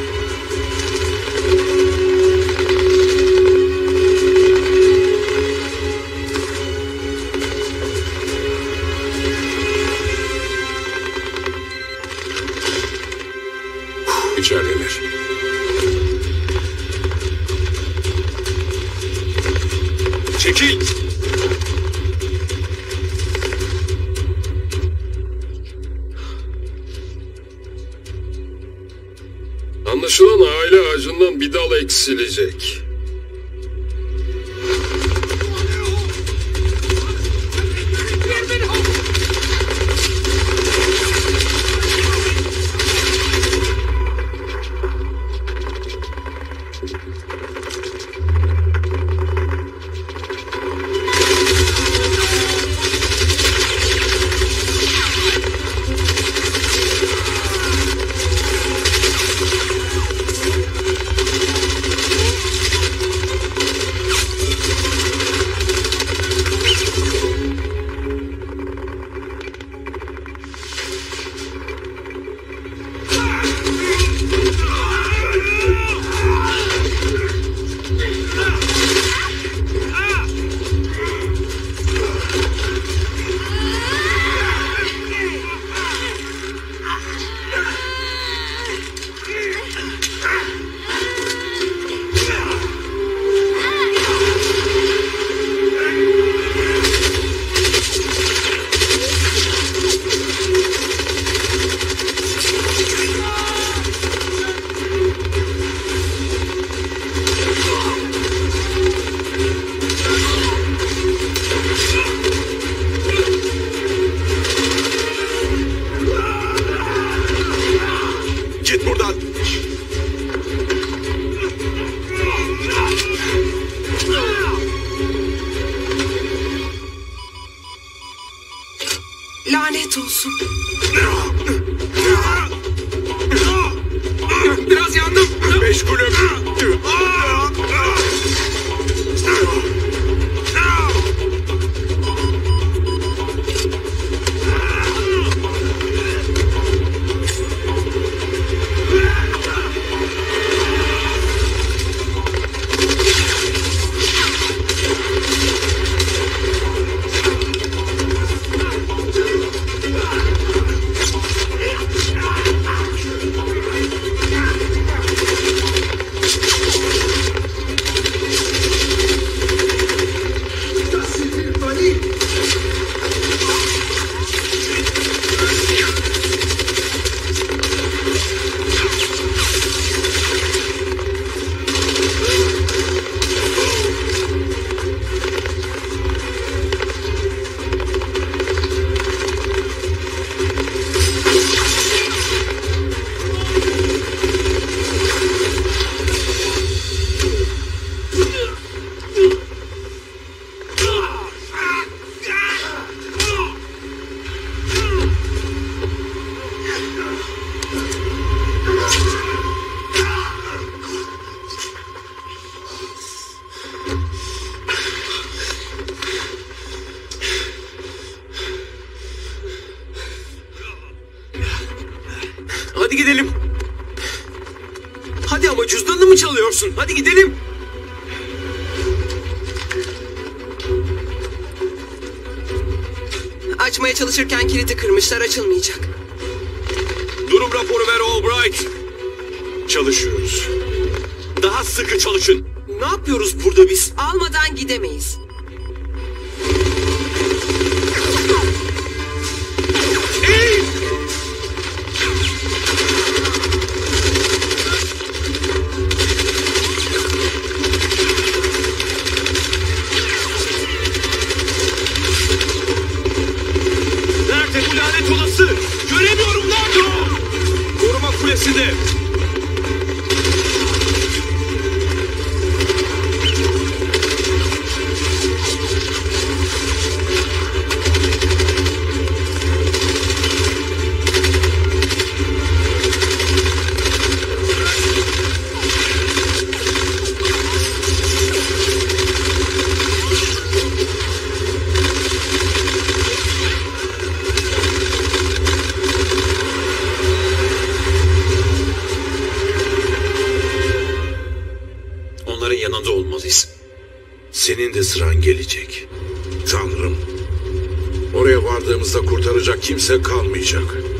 Çalışıyoruz. Daha sıkı çalışın. Ne yapıyoruz burada biz? Almadan gidemeyiz. Nerede bu lanet olası? Göremiyorum nerede o? Koruma kulesinde. Kalmayacak.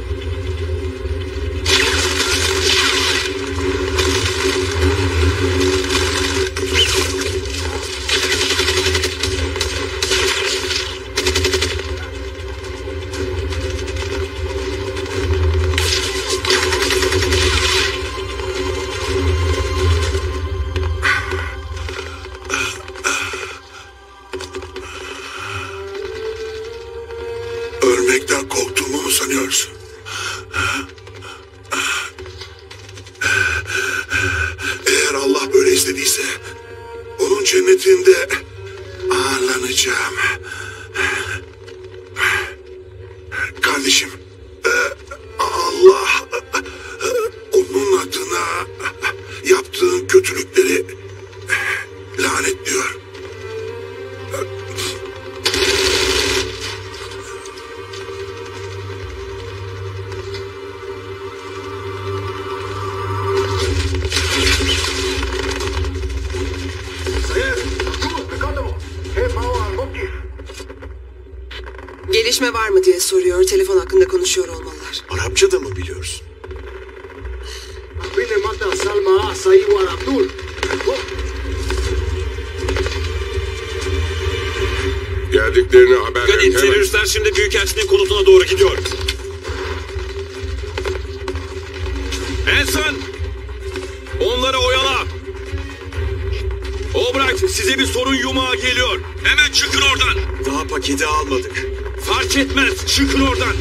Size bir sorun yumağı geliyor. Hemen çıkın oradan. Daha paketi almadık. Fark etmez çıkın oradan.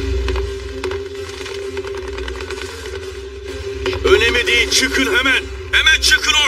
Önemi Hadi çıkın hemen. Hemen çıkın oradan.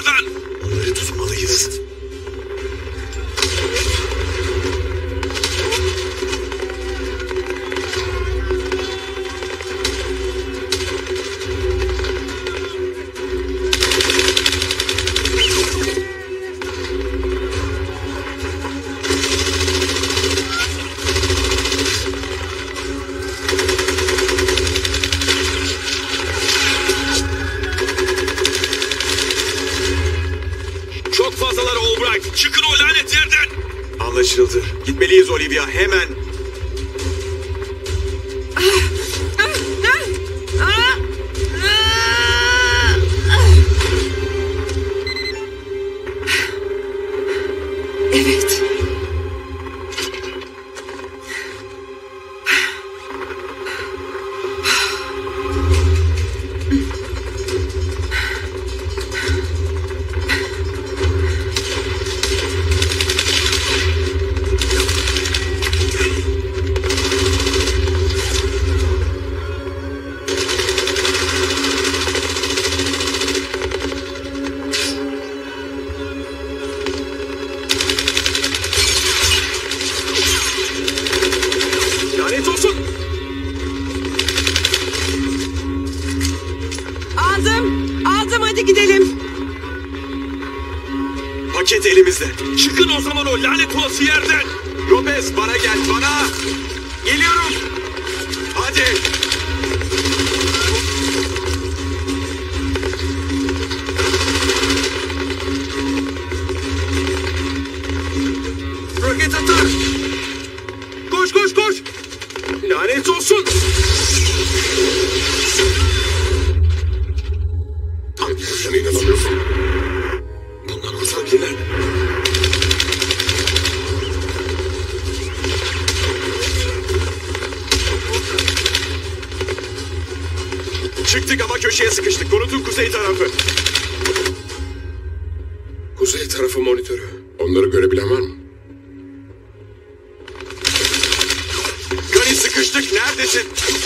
絶対。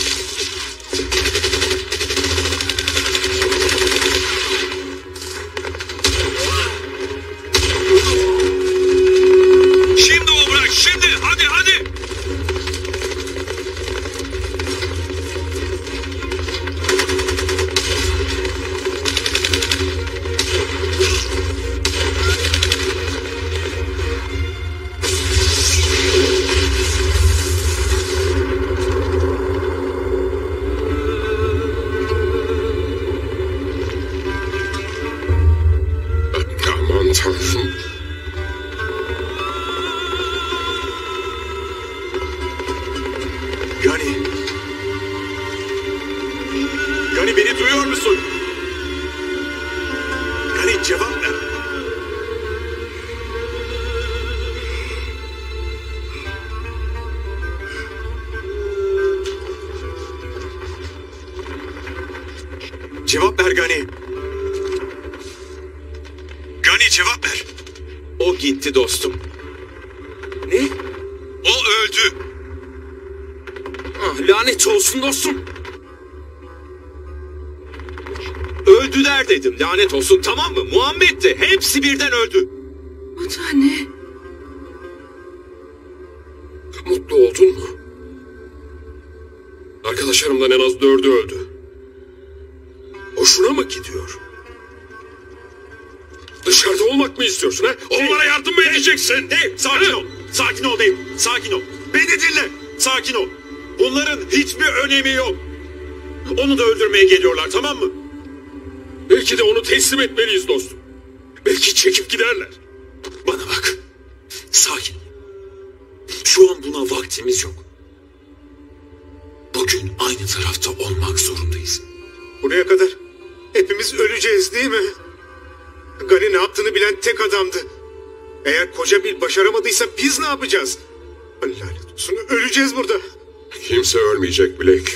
Olsun tamam mı? Muhammed de. Hepsi birden öldü. O da ne? Mutlu oldun mu? Arkadaşlarımdan en az dördü öldü. Hoşuna mı gidiyor? Dışarıda olmak mı istiyorsun ha? Onlara yardım mı edeceksin? Hey sakin ol. Sakin ol deyim. Sakin ol. Beni dinle. Sakin ol. Bunların hiçbir önemi yok. Onu da öldürmeye geliyorlar tamam mı? Belki de onu teslim etmeliyiz dostum. Belki çekip giderler. Bana bak. Sakin. Şu an buna vaktimiz yok. Bugün aynı tarafta olmak zorundayız. Buraya kadar hepimiz öleceğiz değil mi? Gani ne yaptığını bilen tek adamdı. Eğer koca bir başaramadıysa biz ne yapacağız? Lanet olsun öleceğiz burada. Kimse ölmeyecek Blake.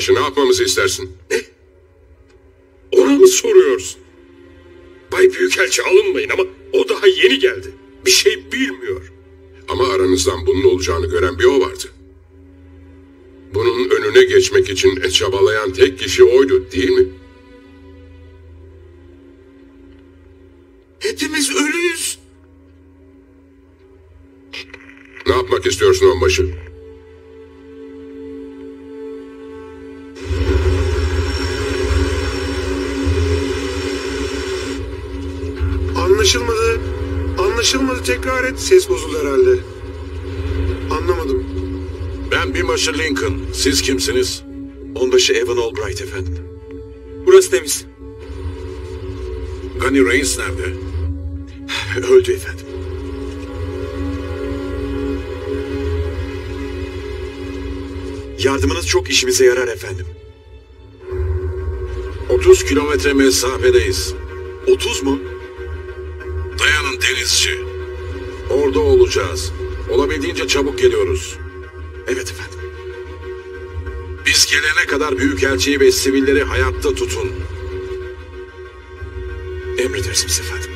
Onbaşı ne yapmamızı istersin? Ne? Ona mı soruyorsun? Bay Büyükelçi alınmayın ama o daha yeni geldi. Bir şey bilmiyor. Ama aranızdan bunun olacağını gören bir o vardı. Bunun önüne geçmek için çabalayan tek kişi oydu değil mi? Hepimiz ölüyüz. Ne yapmak istiyorsun onbaşı? Tekrar et. Ses bozuldu herhalde. Anlamadım. Ben binbaşı Lincoln. Siz kimsiniz? Onbaşı Evan Albright efendim. Burası temiz. Gunny Reigns nerede? Öldü efendim. Yardımınız çok işimize yarar efendim. 30 kilometre mesafedeyiz. 30 mu? Orada olacağız. Olabildiğince çabuk geliyoruz. Evet efendim. Biz gelene kadar Büyükelçiyi ve sivilleri hayatta tutun. Emredersiniz efendim.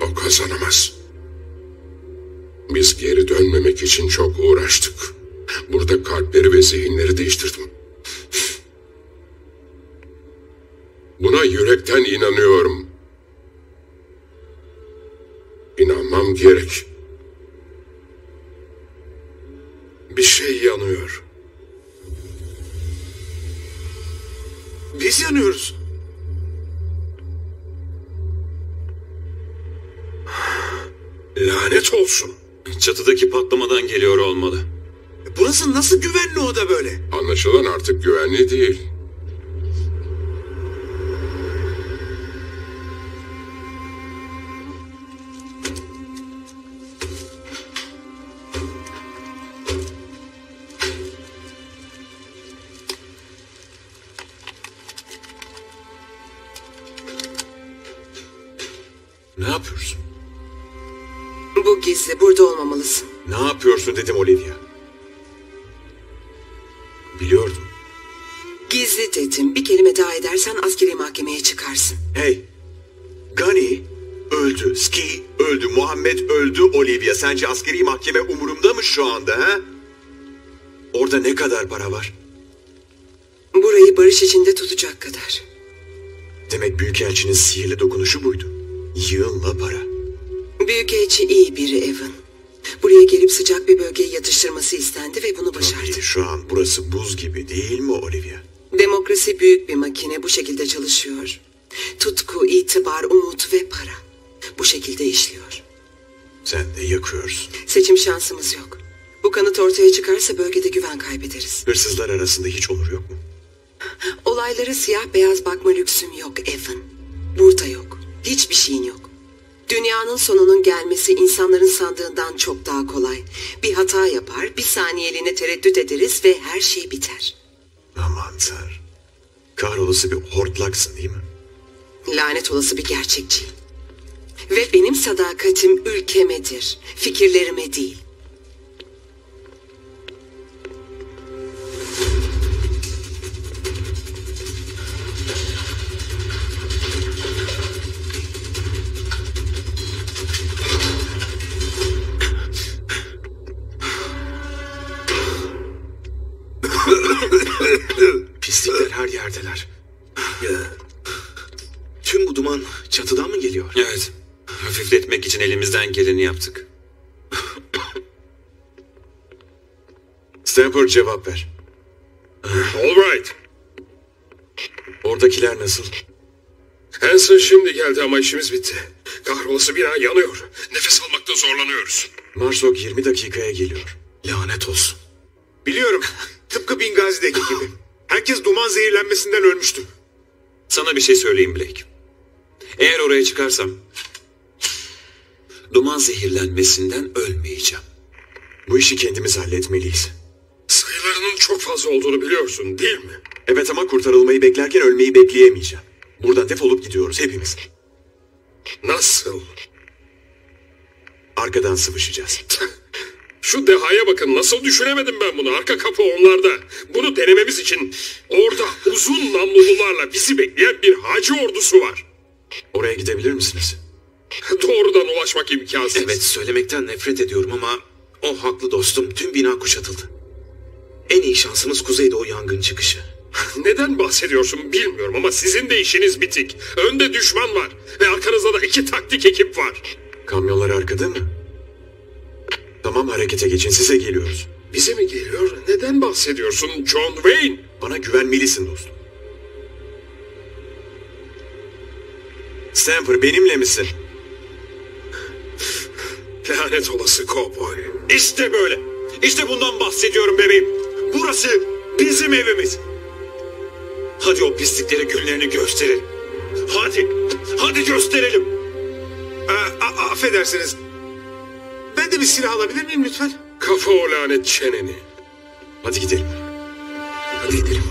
O kazanamaz. Biz geri dönmemek için çok uğraştık. Burada kalpleri ve zihinleri değiştirdim. Nasıl güvenli oda böyle? Anlaşılan artık güvenli değil. Ne yapıyorsun? Bu gizli. Burada olmamalısın. Ne yapıyorsun dedim Olivia. Kelime daha edersen askeri mahkemeye çıkarsın. Hey. Gani öldü. Ski öldü. Muhammed öldü. Olivia. Sence askeri mahkeme umurumda mı şu anda ha? Orada ne kadar para var? Burayı barış içinde tutacak kadar. Demek Büyükelçinin sihirli dokunuşu buydu. Yığınla para. Büyükelçi iyi biri Evan. Buraya gelip sıcak bir bölgeye yatıştırması istendi ve bunu başardı. Tabii şu an burası buz gibi değil mi Olivia? Demokrasi büyük bir makine bu şekilde çalışıyor. Tutku, itibar, umut ve para. Bu şekilde işliyor. Sen de yakıyorsun. Seçim şansımız yok. Bu kanıt ortaya çıkarsa bölgede güven kaybederiz. Hırsızlar arasında hiç onur yok mu? Olaylara siyah beyaz bakma lüksüm yok Evan. Burada yok. Hiçbir şeyin yok. Dünyanın sonunun gelmesi insanların sandığından çok daha kolay. Bir hata yapar, bir saniyeliğine tereddüt ederiz ve her şey biter. Aman tanrım. Kahrolası bir hortlaksın değil mi? Lanet olası bir gerçekçiyim. Ve benim sadakatim ülkemedir, fikirlerime değil. Her yerdeler. Tüm bu duman çatıdan mı geliyor? Evet. Hafifletmek için elimizden geleni yaptık. Stanford cevap ver. All right. Oradakiler nasıl? Hanson şimdi geldi ama işimiz bitti. Kahrolası bina yanıyor. Nefes almakta zorlanıyoruz. Marsok 20 dakikaya geliyor. Lanet olsun. Biliyorum. Tıpkı Bingazi'deki gibi. Herkes duman zehirlenmesinden ölmüştü. Sana bir şey söyleyeyim Blake. Eğer oraya çıkarsam... Duman zehirlenmesinden ölmeyeceğim. Bu işi kendimiz halletmeliyiz. Sayılarının çok fazla olduğunu biliyorsun değil mi? Evet ama kurtarılmayı beklerken ölmeyi bekleyemeyeceğim. Buradan defolup gidiyoruz hepimiz. Nasıl? Arkadan sıvışacağız. Şu dehaya bakın nasıl düşünemedim ben bunu. Arka kapı onlarda. Bunu denememiz için orada uzun namlulularla bizi bekleyen bir hacı ordusu var. Oraya gidebilir misiniz? Doğrudan ulaşmak imkansız. Evet söylemekten nefret ediyorum ama o haklı dostum tüm bina kuşatıldı. En iyi şansımız kuzeyde o yangın çıkışı. Neden bahsediyorsun bilmiyorum ama sizin de işiniz bitik. Önde düşman var ve arkanızda da iki taktik ekip var. Kamyonlar arkada mı? Tamam harekete geçin size geliyoruz. Bize mi geliyor? Neden bahsediyorsun John Wayne? Bana güvenmelisin dostum. Stamper benimle misin? Lanet olası kovboy. İşte böyle. İşte bundan bahsediyorum bebeğim. Burası bizim evimiz. Hadi o pisliklere günlerini gösterelim. Hadi. Hadi gösterelim. A- affedersiniz. Ben de bir silah alabilir miyim lütfen? Kafa o lanet çeneni. Hadi gidelim. Hadi gidelim.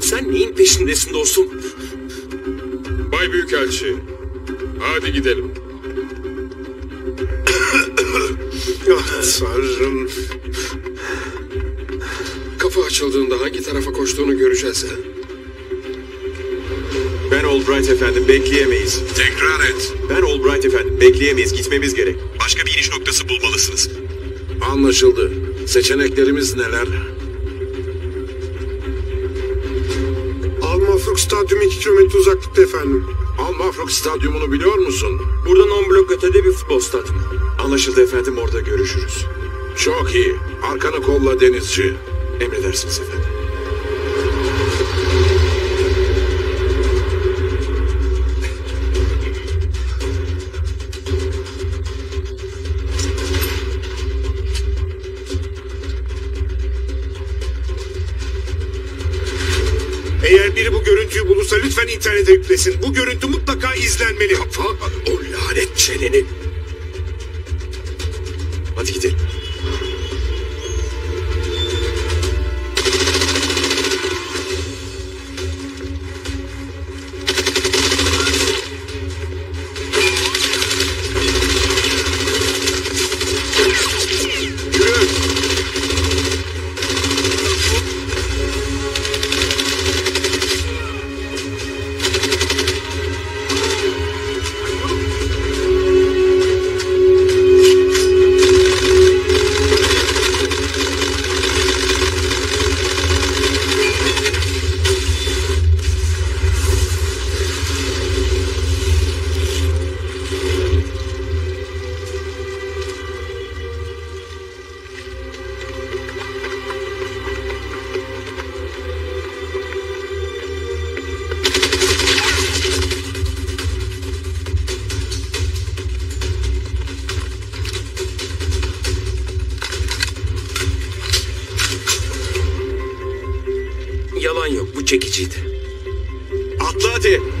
Sen neyin peşindesin dostum? Bay Büyükelçi. Hadi gidelim. Ah tanrım. Kapı açıldığında hangi tarafa koştuğunu göreceğiz. ha? Ben Albright efendim bekleyemeyiz. Tekrar et. Ben Albright efendim bekleyemeyiz gitmemiz gerek. İniş noktası bulmalısınız. Anlaşıldı. Seçeneklerimiz neler? Almafruk Stadyum 2 kilometre uzaklıkta efendim. Almafruk Stadyumunu biliyor musun? Buradan 10 blok ötede bir futbol stadyumu. Anlaşıldı efendim orada görüşürüz. Çok iyi. Arkanı kolla denizci. Emredersiniz efendim. İnternete yüklesin. Bu görüntü mutlaka izlenmeli. Kafa o lanet çeneni. Çekiciydi. Atla hadi.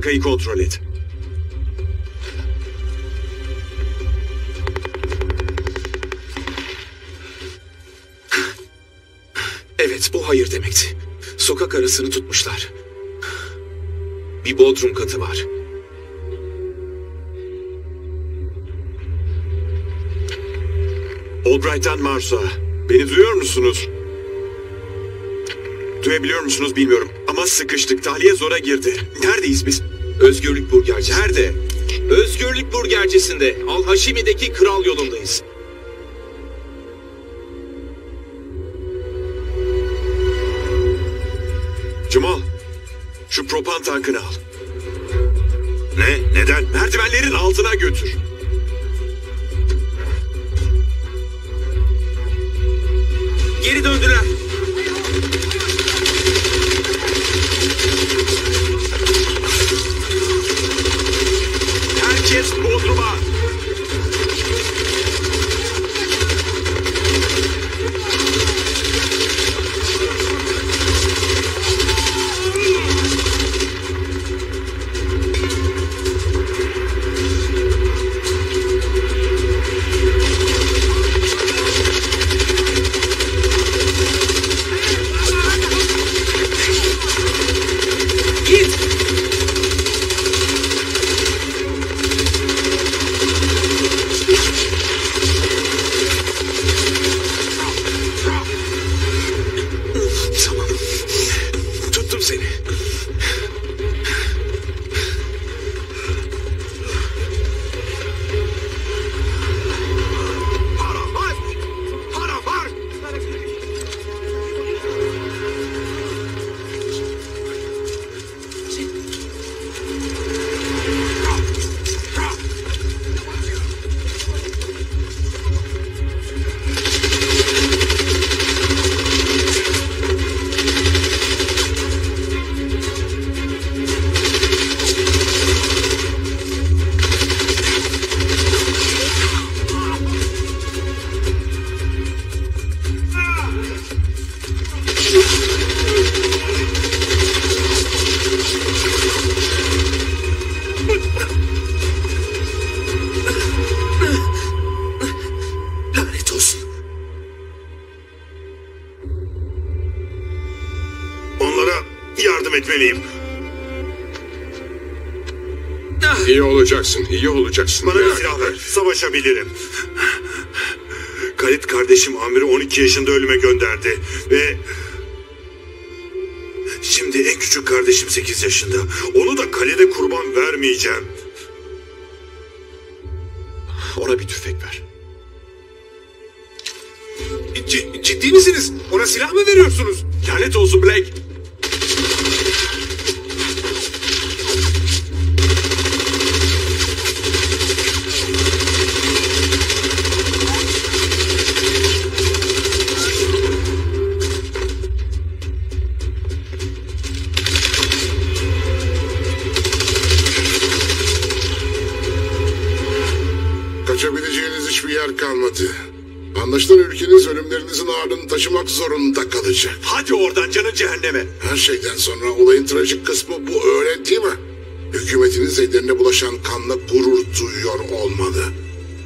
Arkayı kontrol et. Evet bu hayır demekti. Sokak arasını tutmuşlar. Bir bodrum katı var. Albright'tan Mars'a. Beni duyuyor musunuz? Duyabiliyor musunuz bilmiyorum ama sıkıştık. Tahliye zora girdi. Neredeyiz biz? Özgürlük Burgerci. Nerede? Özgürlük Burgercisi'nde Al Haşimi'deki kral yolundayız. Cemal, şu propan tankını al. Ne? Neden? Merdivenlerin altına götür. Geri döndüler. Herkes ver. Savaşabilirim. Kalit kardeşim Amir'i 12 yaşında ölüme gönderdi. Ve... Şimdi en küçük kardeşim 8 yaşında. Onu da kalede kurban vermeyeceğim. Ona bir tüfek ver. C- ciddi misiniz? Ona silah mı veriyorsunuz? Lanet olsun Blake. Ülkeniz ölümlerinizin ağırlığını taşımak zorunda kalacak. Hadi oradan canın cehenneme. Her şeyden sonra olayın trajik kısmı bu öyle değil mi? Hükümetiniz ellerine bulaşan kanla gurur duyuyor olmalı.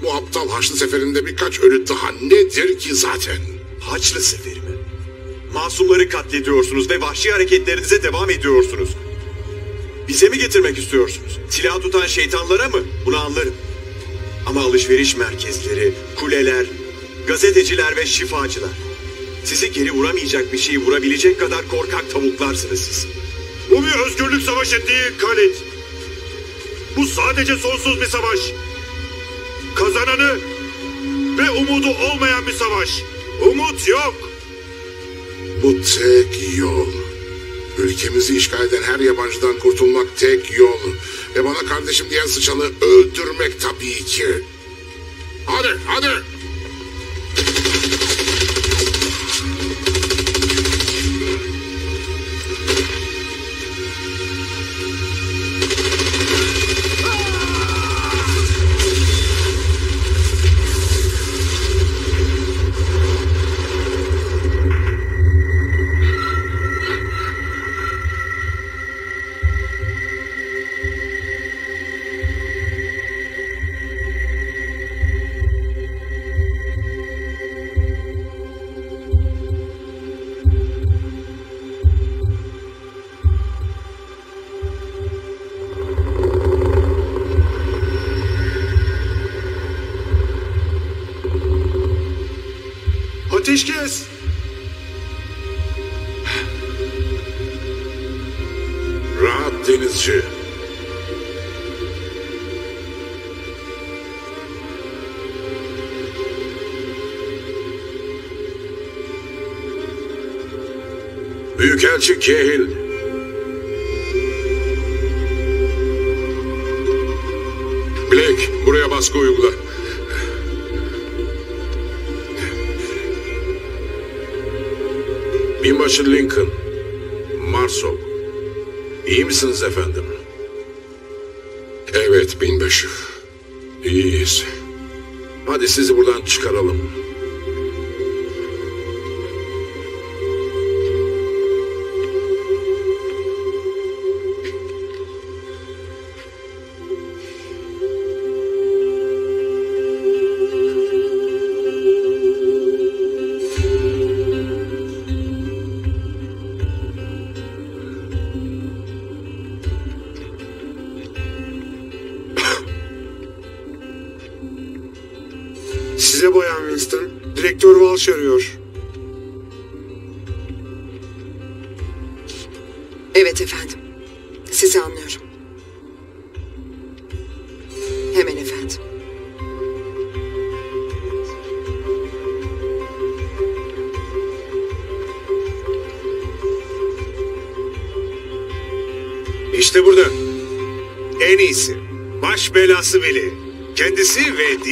Bu aptal Haçlı seferinde birkaç ölü daha nedir ki zaten? Haçlı seferi mi? Masumları katlediyorsunuz ve vahşi hareketlerinize devam ediyorsunuz. Bize mi getirmek istiyorsunuz? Silah tutan şeytanlara mı? Bunu anlarım. Ama alışveriş merkezleri, kuleler, gazeteciler ve şifacılar. Sizi geri vuramayacak bir şeyi vurabilecek kadar korkak tavuklarsınız siz. Bu bir özgürlük savaşı değil Kalit. Bu sadece sonsuz bir savaş. Kazananı ve umudu olmayan bir savaş. Umut yok. Bu tek yol. Ülkemizi işgal eden her yabancıdan kurtulmak tek yol. Ve bana kardeşim diyen sıçanı öldürmek tabii ki. Hadi, hadi. Baskı uygula. Binbaşı Lincoln, Marsov. İyi misiniz efendim? Evet binbaşı. İyiyiz. Hadi sizi buradan çıkaralım.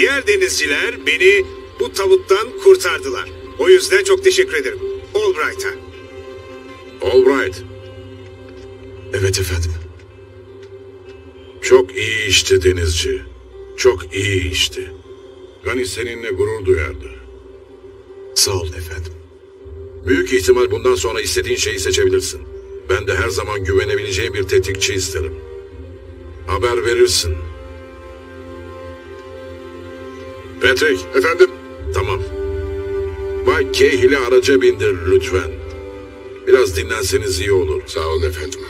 Diğer denizciler beni bu tavuttan kurtardılar. O yüzden çok teşekkür ederim. Albright'a. Albright, Evet efendim. çok iyi işti denizci. Çok iyi işti. Gani seninle gurur duyardı. Sağ olun efendim. Büyük ihtimal bundan sonra istediğin şeyi seçebilirsin. Ben de her zaman güvenebileceğim bir tetikçi isterim. Haber verirsin. Patrick. Efendim? Tamam. Bay Cahill'i araca bindir lütfen. Biraz dinlenseniz iyi olur. Sağ olun efendim.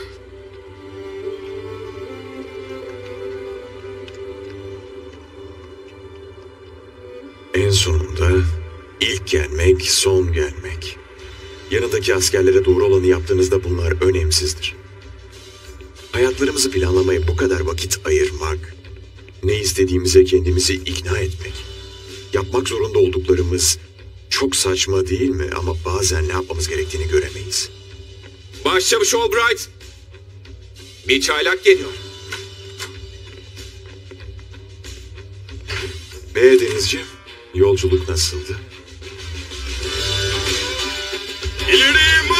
En sonunda ilk gelmek, son gelmek. Yanındaki askerlere doğru olanı yaptığınızda bunlar önemsizdir. Hayatlarımızı planlamaya bu kadar vakit ayırmak, ne istediğimize kendimizi ikna etmek, yapmak zorunda olduklarımız çok saçma değil mi? Ama bazen ne yapmamız gerektiğini göremeyiz. Başçavuş Albright. Bir çaylak geliyor. Ve denizci, yolculuk nasıldı? İleri!